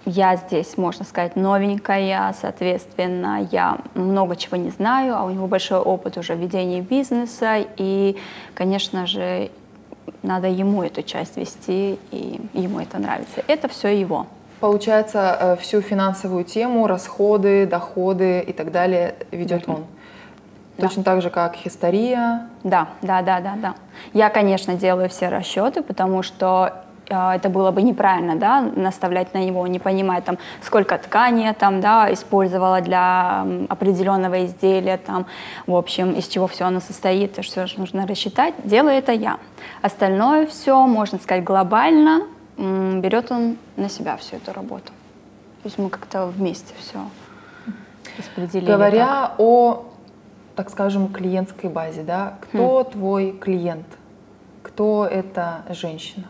Я здесь, можно сказать, новенькая, соответственно, я много чего не знаю, а у него большой опыт уже ведения бизнеса, и, конечно же, надо ему эту часть вести, и ему это нравится. Это все его. Получается, э, всю финансовую тему, расходы, доходы и так далее ведет он. Да. Точно так же, как хистория. Да, да, да, да, да. Я, конечно, делаю все расчеты, потому что это было бы неправильно, да, наставлять на него, не понимая там, сколько ткани я там, да, использовала для определенного изделия, там, в общем, из чего все оно состоит, все же нужно рассчитать. Делаю это я. Остальное все, можно сказать, глобально берет он на себя всю эту работу. То есть мы как-то вместе все распределили. так. Говоря о, так скажем, клиентской базе, да, кто Хм. твой клиент? Кто эта женщина?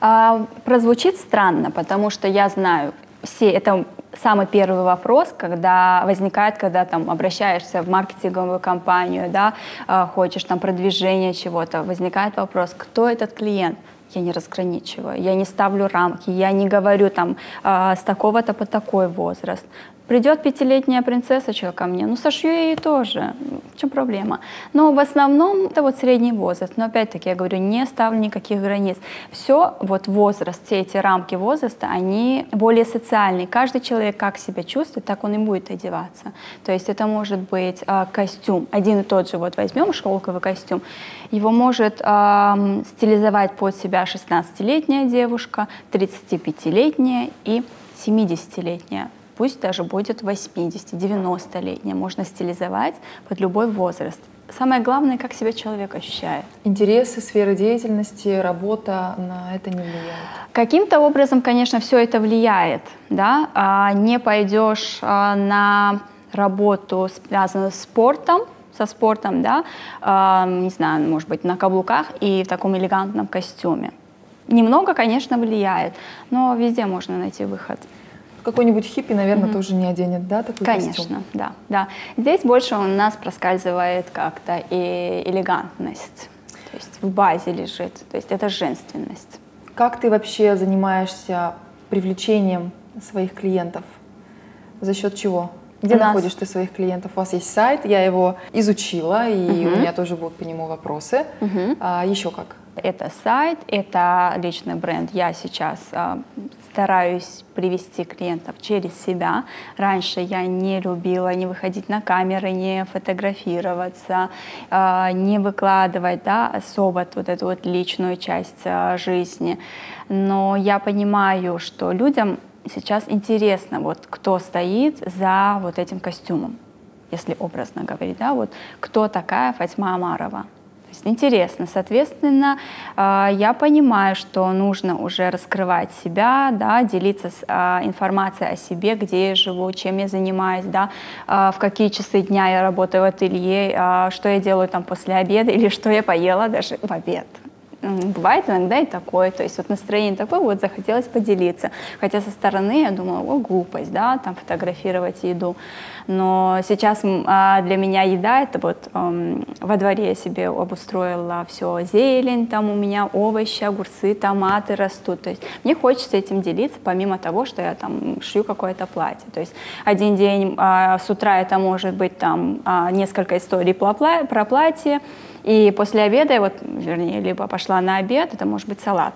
А, прозвучит странно, потому что я знаю все, это самый первый вопрос, когда возникает, когда там обращаешься в маркетинговую компанию, да, а, хочешь там продвижение чего-то, возникает вопрос, кто этот клиент? Я не разграничиваю, я не ставлю рамки, я не говорю там а, с такого-то по такой возраст. Придет пятилетняя принцессочка ко мне, ну сошью я ей тоже, в чем проблема? Но в основном это вот средний возраст. Но опять-таки я говорю, не ставлю никаких границ. Все вот возраст, все эти рамки возраста, они более социальные. Каждый человек как себя чувствует, так он и будет одеваться. То есть это может быть а, костюм, один и тот же, вот возьмем шелковый костюм, его может ам, стилизовать под себя 16-летняя девушка, 35-летняя и 70-летняя. Пусть даже будет 80-90-летняя. Можно стилизовать под любой возраст. Самое главное, как себя человек ощущает. Интересы, сфера деятельности, работа на это не влияет. Каким-то образом, конечно, все это влияет. Да? А, не пойдешь а, на работу, связанную с спортом, со спортом, да, а, не знаю, может быть, на каблуках и в таком элегантном костюме. Немного, конечно, влияет, но везде можно найти выход. Какой-нибудь хиппи, наверное, тоже не оденет, да, такой костюм? Конечно, да, да. Здесь больше у нас проскальзывает как-то и элегантность. То есть в базе лежит. То есть это женственность. Как ты вообще занимаешься привлечением своих клиентов? За счет чего? Где У нас- находишь ты своих клиентов? У вас есть сайт, я его изучила, и у Мгм. меня тоже будут по нему вопросы. Мгм. А еще как? Это сайт, это личный бренд. Я сейчас а, стараюсь привести клиентов через себя. Раньше я не любила не выходить на камеры, не фотографироваться, а, не выкладывать да, особо вот эту вот личную часть а, жизни. Но я понимаю, что людям сейчас интересно, вот кто стоит за вот этим костюмом, если образно говорить, да, вот кто такая Фатьма Амарова. Есть интересно, соответственно, э, я понимаю, что нужно уже раскрывать себя, да, делиться с, а, информацией о себе, где я живу, чем я занимаюсь, да, а, в какие часы дня я работаю в ателье, а, что я делаю там после обеда или что я поела даже в обед. Бывает иногда и такое, то есть вот настроение такое, вот захотелось поделиться. Хотя со стороны я думала, о, глупость, да, там фотографировать еду. Но сейчас а, для меня еда это вот эм, во дворе я себе обустроила все зелень, там у меня овощи, огурцы, томаты растут. То есть мне хочется этим делиться, помимо того, что я там шью какое-то платье. То есть один день а, с утра это может быть там а, несколько историй про платье, и после обеда, я вот, вернее, либо пошла на обед, это может быть салат.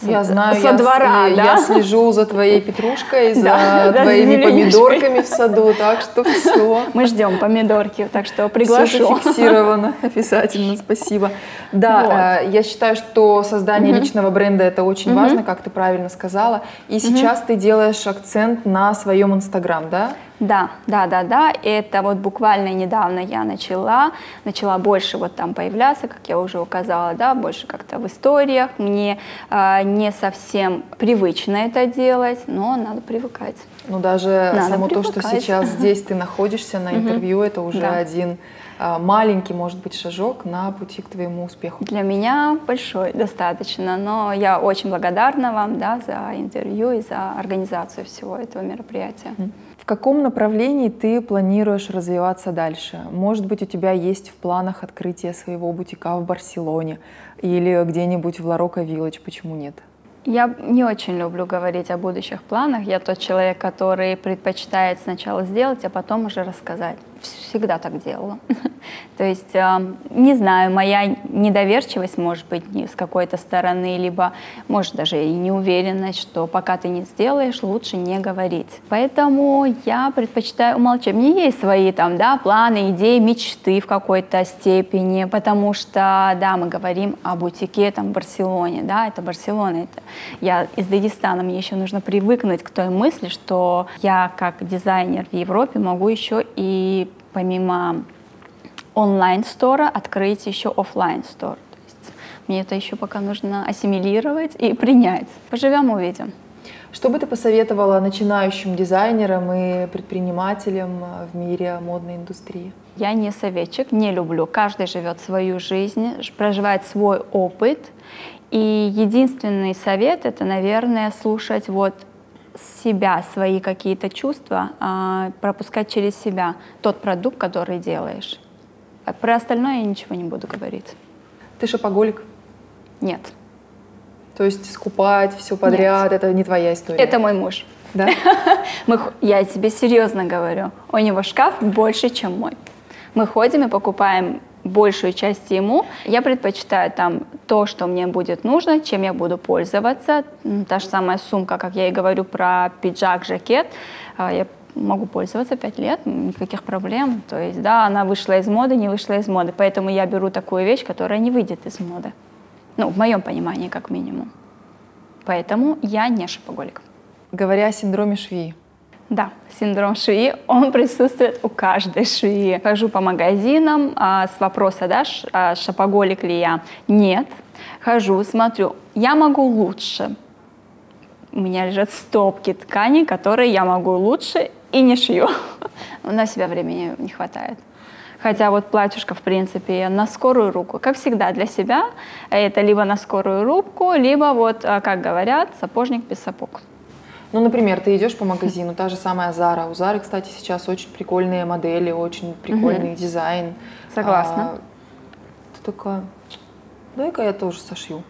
Со- Я знаю, со я, двора, сли- да? я слежу за твоей петрушкой, за Да, твоими зеленюшкой. помидорками в саду, так что все. Мы ждем помидорки, так что Все приглашу. зафиксировано, обязательно, спасибо. Да, Вот. э, я считаю, что создание личного бренда это очень Мгм. важно, как ты правильно сказала. И сейчас ты делаешь акцент на своем инстаграм, да? Да, да, да, да. Это вот буквально недавно я начала, начала больше вот там появляться, как я уже указала, да, больше как-то в историях. Мне а, не совсем привычно это делать, но надо привыкать. Ну даже Надо само то, что привыкать. сейчас здесь ты находишься на интервью, это уже Да. один а, маленький, может быть, шажок на пути к твоему успеху. Для меня большой достаточно, но я очень благодарна вам, да, за интервью и за организацию всего этого мероприятия. В каком направлении ты планируешь развиваться дальше? Может быть, у тебя есть в планах открытие своего бутика в Барселоне или где-нибудь в Ларока Виллидж, почему нет? Я не очень люблю говорить о будущих планах. Я тот человек, который предпочитает сначала сделать, а потом уже рассказать. Всегда так делала. То есть, э, не знаю, моя недоверчивость, может быть, не с какой-то стороны, либо, может, даже и неуверенность, что пока ты не сделаешь, лучше не говорить. Поэтому я предпочитаю умолчать. У меня есть свои там, да, планы, идеи, мечты в какой-то степени, потому что, да, мы говорим о бутике там в Барселоне, да, это Барселона, это я из Дагестана, мне еще нужно привыкнуть к той мысли, что я как дизайнер в Европе могу еще и помимо онлайн-стора открыть еще офлайн стор То есть мне это еще пока нужно ассимилировать и принять. Поживем, увидим. Что бы ты посоветовала начинающим дизайнерам и предпринимателям э, в мире модной индустрии? Я не советчик, не люблю. Каждый живет свою жизнь, проживает свой опыт. И единственный совет это, наверное, слушать вот себя, свои какие-то чувства, а, пропускать через себя тот продукт, который делаешь. А про остальное я ничего не буду говорить. Ты шопоголик? Нет. То есть скупать все подряд, это не твоя история? Это мой муж. Да? Мы, я тебе серьезно говорю. У него шкаф больше, чем мой. Мы ходим и покупаем большую часть ему. Я предпочитаю там то, что мне будет нужно, чем я буду пользоваться. Та же самая сумка, как я и говорю про пиджак, жакет. а, Я могу пользоваться пять лет, м, никаких проблем. То есть, да, она вышла из моды, не вышла из моды. Поэтому я беру такую вещь, которая не выйдет из моды. Ну, в моем понимании, как минимум. Поэтому я не шопоголик. Говоря о синдроме швеи, Да, синдром швеи, он присутствует у каждой швеи. Хожу по магазинам а, с вопроса, да, ш- а, шопоголик ли я? Нет. Хожу, смотрю, я могу лучше. У меня лежат стопки тканей, которые я могу лучше и не шью. На себя времени не хватает. Хотя вот платьюшко, в принципе, на скорую руку. Как всегда, для себя это либо на скорую руку, либо вот, а, как говорят, сапожник без сапог. Ну, например, ты идешь по магазину, та же самая Зара. У Зары, кстати, сейчас очень прикольные модели, очень прикольный дизайн. Согласна. А, ты такая, дай-ка я тоже сошью.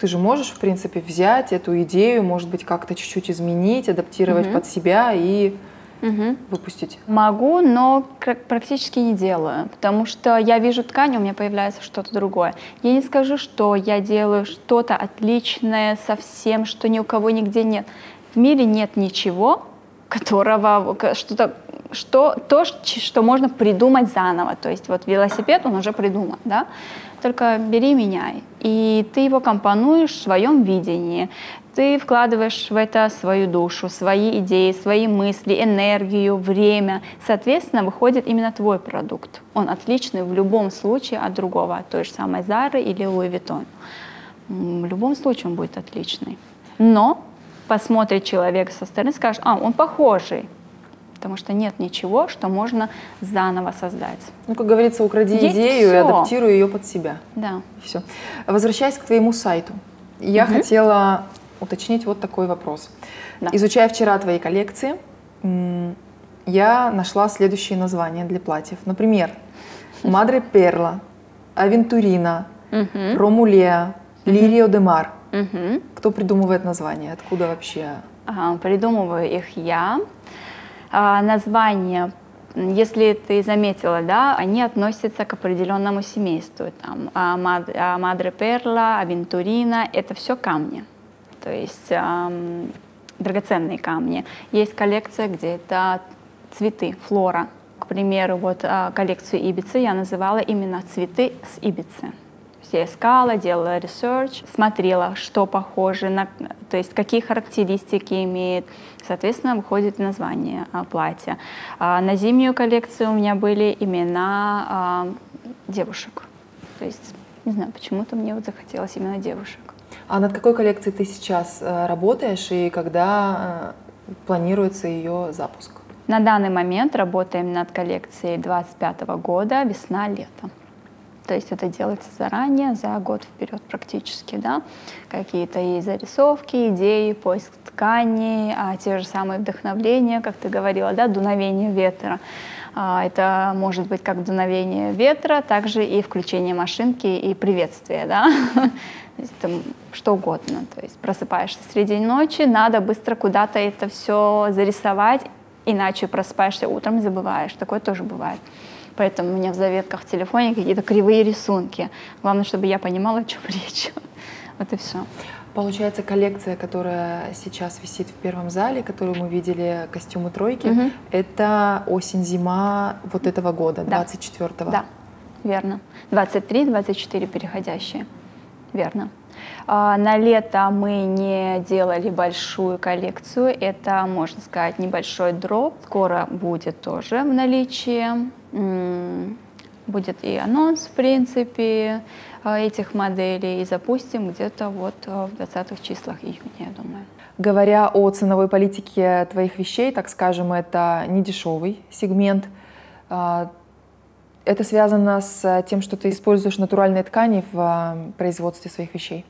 Ты же можешь, в принципе, взять эту идею, может быть, как-то чуть-чуть изменить, адаптировать Мгм. под себя и Мгм. выпустить. Могу, но практически не делаю, потому что я вижу ткань, у меня появляется что-то другое. Я не скажу, что я делаю что-то отличное совсем, что ни у кого нигде нет. В мире нет ничего, которого что-то что то, что можно придумать заново. То есть вот велосипед он уже придуман, да? Только бери меняй. И ты его компонуешь в своем видении. Ты вкладываешь в это свою душу, свои идеи, свои мысли, энергию, время. Соответственно, выходит именно твой продукт. Он отличный в любом случае от другого, от той же самой Зары или Луи. М, В любом случае он будет отличный. Но посмотрит человек со стороны, скажет, а, он похожий. Потому что нет ничего, что можно заново создать. Ну, как говорится, укради Есть идею и всё. адаптируй ее под себя. Да. Все. Возвращаясь к твоему сайту, я Мгм. хотела уточнить вот такой вопрос. Да. Изучая вчера твои коллекции, я нашла следующие названия для платьев. Например, Мадре Перла, Авентурина, Мгм. Ромулеа, Лирио де Мар. Мгм. Кто придумывает названия? Откуда вообще? Ага, придумываю их я. А, названия, м, если ты заметила, да, они относятся к определенному семейству. Там а, мад- а, Madre Perla, Aventurina, это все камни. То есть ам, драгоценные камни. Есть коллекция, где это цветы, флора. К примеру, вот а, коллекцию Ибицы я называла именно цветы с Ибицы. Я искала, делала research, смотрела, что похоже, на, то есть какие характеристики имеет. Соответственно, выходит название а, платья. А, на зимнюю коллекцию у меня были имена а, девушек. То есть, не знаю, почему-то мне вот захотелось именно девушек. А над какой коллекцией ты сейчас э, работаешь и когда э, планируется ее запуск? На данный момент работаем над коллекцией 25 года весна-лето. То есть это делается заранее, за год вперед практически, да. Какие-то и зарисовки, идеи, поиск тканей, а те же самые вдохновления, как ты говорила, да, дуновение ветра. А, Это может быть как дуновение ветра, также и включение машинки и приветствие, да. Что угодно. То есть просыпаешься среди ночи, надо быстро куда-то это все зарисовать, иначе просыпаешься утром и забываешь. Такое тоже бывает. Поэтому у меня в заветках в телефоне какие-то кривые рисунки. Главное, чтобы я понимала, о чем речь. Вот и все. Получается, коллекция, которая сейчас висит в первом зале, которую мы видели, костюмы тройки, Мгм. это осень-зима вот этого года, Да. 24-го. Да, верно. 23-24 переходящие. Верно. А, На лето мы не делали большую коллекцию. Это, можно сказать, небольшой дроп. Скоро будет тоже в наличии. Будет и анонс, в принципе, а, этих моделей. И запустим где-то вот а, в 20 числах июня, я думаю. Говоря о ценовой политике твоих вещей, так скажем, это не дешевый сегмент. Это связано с тем, что ты используешь натуральные ткани в производстве своих вещей.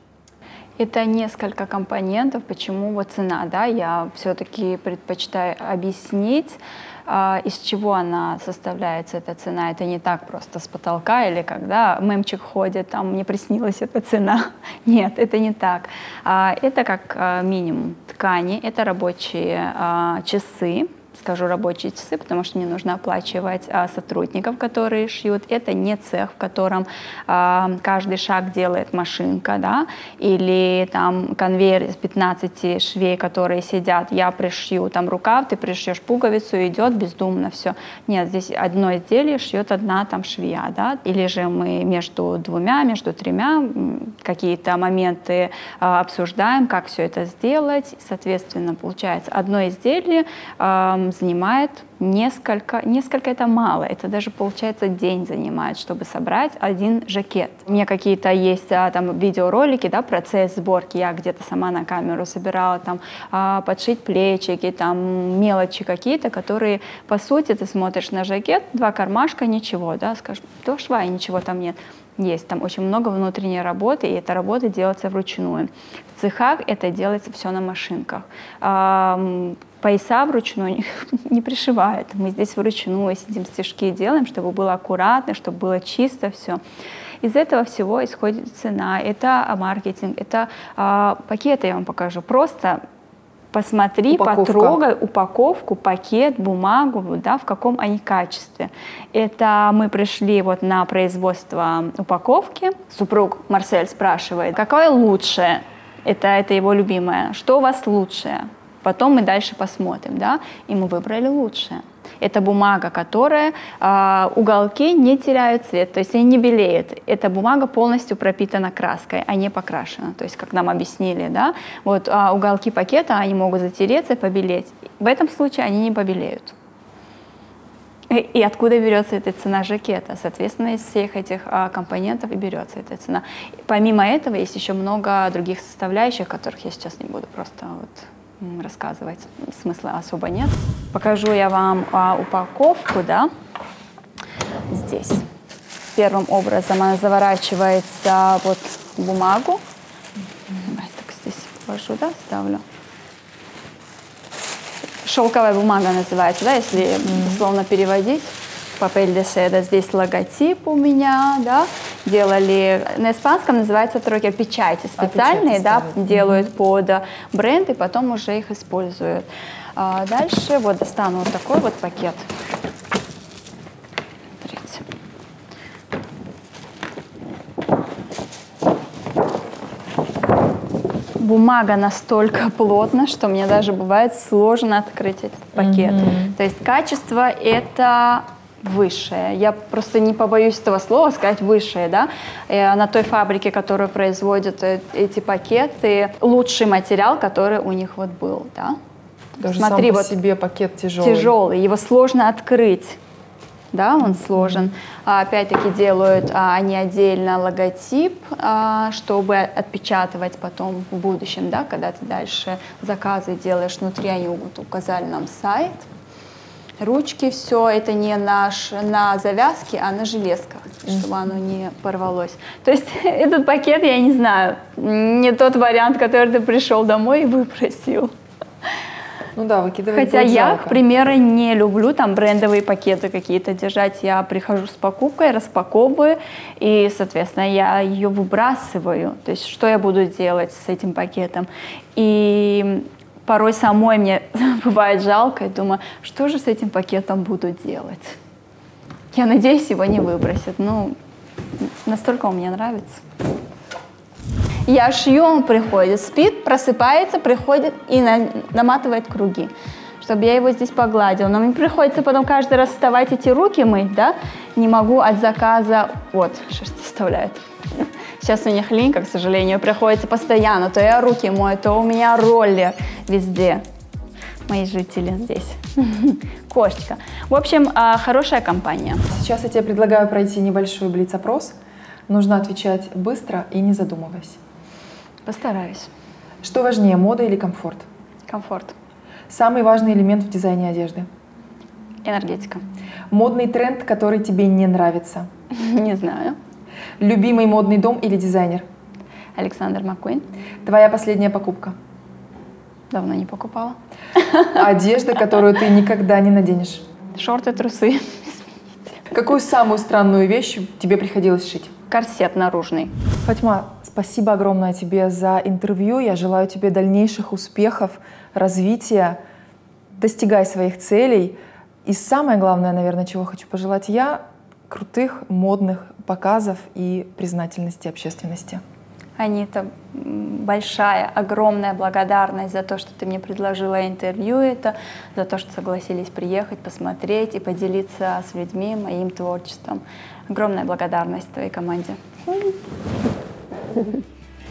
Это несколько компонентов, почему вот цена, да, я все-таки предпочитаю объяснить, а, из чего она составляется, эта цена. Это не так просто с потолка или когда мемчик ходит, там мне приснилась эта цена. Нет, это не так. А, Это как а, минимум ткани, это рабочие часы, скажу рабочие часы, потому что мне нужно оплачивать а, сотрудников, которые шьют. Это не цех, в котором а, каждый шаг делает машинка, да, или там конвейер из 15 швей, которые сидят, я пришью там рукав, ты пришьешь пуговицу, идет бездумно все. Нет, здесь одно изделие шьет одна там швея, да, или же мы между двумя, между тремя какие-то моменты а, обсуждаем, как все это сделать. Соответственно, получается, одно изделие занимает несколько, несколько это мало, это даже получается день занимает, чтобы собрать один жакет. У меня какие-то есть а, там видеоролики, да, процесс сборки, я где-то сама на камеру собирала, там а, подшить плечики, там мелочи какие-то, которые, по сути, ты смотришь на жакет, два кармашка, ничего, да, скажешь, до шва и ничего там нет. Есть там очень много внутренней работы, и эта работа делается вручную. В цехах это делается все на машинках. Пояса вручную не, не пришивают. Мы здесь вручную сидим, стежки делаем, чтобы было аккуратно, чтобы было чисто все. из этого всего исходит цена, это а, маркетинг, это а, пакеты, я вам покажу. Просто посмотри, Упаковка. потрогай упаковку, пакет, бумагу, да, в каком они качестве. Это мы пришли вот на производство упаковки. Супруг Марсель спрашивает, какое лучшее? Это, это его любимое. Что у вас лучшее? Потом мы дальше посмотрим, да, и мы выбрали лучшее. Это бумага, которая а, уголки не теряют цвет, то есть они не белеют. Эта бумага полностью пропитана краской, а не покрашена. То есть, как нам объяснили, да, вот а, уголки пакета, они могут затереться побелеть. В этом случае они не побелеют. И, откуда берется эта цена жакета? Соответственно, из всех этих а, компонентов и берется эта цена. Помимо этого, есть еще много других составляющих, которых я сейчас не буду просто вот рассказывать. Смысла особо нет. Покажу я вам а, упаковку, да, здесь. Первым образом она заворачивается вот в бумагу. Давай так здесь положу, да, ставлю. Шелковая бумага называется, да, если условно переводить. Папель де седа. Здесь логотип у меня, да. Делали, на испанском называется тройка печати специальные, печати да, ставят. делают под а, бренд и потом уже их используют. А дальше вот достану вот такой вот пакет. Смотрите. бумага настолько плотна, что мне даже бывает сложно открыть этот пакет. То есть качество это высшее. Я просто не побоюсь этого слова сказать высшее, да. Э, на той фабрике, которая производит э, эти пакеты, лучший материал, который у них вот был, да. Даже Смотри, сам по вот себе пакет тяжелый. тяжелый, его сложно открыть. Да, он сложен. А, опять-таки делают а, они отдельно логотип, а, чтобы отпечатывать потом в будущем, да, когда ты дальше заказы делаешь внутри, они указали нам сайт. Ручки, все это не наш, на завязке, а на железках, чтобы оно не порвалось. То есть этот пакет, я не знаю, не тот вариант, который ты пришел домой и выбросил. Ну да, выкидывать Хотя я, к примеру, не люблю там брендовые пакеты какие-то держать. Я прихожу с покупкой, распаковываю, и, соответственно, я ее выбрасываю. То есть что я буду делать с этим пакетом? И порой самой мне бывает жалко, и думаю, что же с этим пакетом буду делать? Я надеюсь, его не выбросят. Ну, настолько он мне нравится. Я шью, он приходит, спит, просыпается, приходит и на- наматывает круги, чтобы я его здесь погладила. Но мне приходится потом каждый раз вставать эти руки мыть, да? Не могу от заказа, вот, шерсть оставляет. Сейчас у них линька, к сожалению, приходится постоянно. То я руки мою, то у меня роллер везде. Мои жители здесь. Кошечка. В общем, а, хорошая компания. Сейчас я тебе предлагаю пройти небольшой блиц-опрос. Нужно отвечать быстро и не задумываясь. Постараюсь. Что важнее, мода или комфорт? Комфорт. Самый важный элемент в дизайне одежды. Энергетика. Модный тренд, который тебе не нравится. Не знаю. Любимый модный дом или дизайнер. Александр Маккуин. Твоя последняя покупка. Давно не покупала. Одежда, которую ты никогда не наденешь. Шорты, трусы. Какую самую странную вещь тебе приходилось шить? Корсет наружный. Фатьма, спасибо огромное тебе за интервью. Я желаю тебе дальнейших успехов, развития. Достигай своих целей. И самое главное, наверное, чего хочу пожелать я, крутых модных показов и признательности общественности. Анита, большая, огромная благодарность за то, что ты мне предложила интервью это, за то, что согласились приехать, посмотреть и поделиться с людьми моим творчеством. Огромная благодарность твоей команде.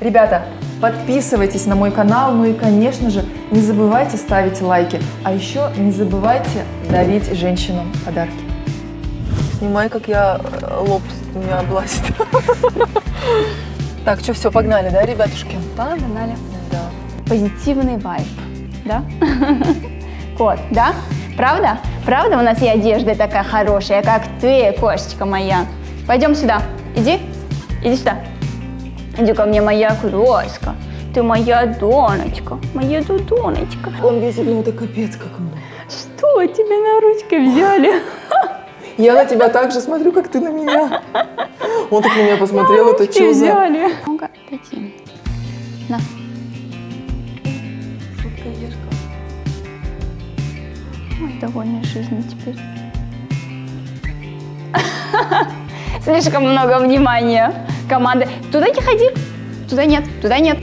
Ребята, подписывайтесь на мой канал, ну и, конечно же, не забывайте ставить лайки. А еще не забывайте дарить женщинам подарки. Снимай, как я э, лоб меня облазит. Так, что, все, погнали, да, ребятушки? Погнали. Да. Позитивный вайб, да? Кот, да? Правда? Правда у нас и одежда такая хорошая, как ты, кошечка моя? Пойдем сюда. Иди. Иди сюда. Иди ко мне, моя крошка. Ты моя доночка, моя дудоночка. Он весит, ну это капец как много. Что тебе на ручки взяли? Я на тебя так же смотрю, как ты на меня. Он так на меня посмотрел, это что за... Ну-ка, отойди. На. Ой, довольная жизнью теперь. Слишком много внимания команды. Туда не ходи. Туда нет, туда нет.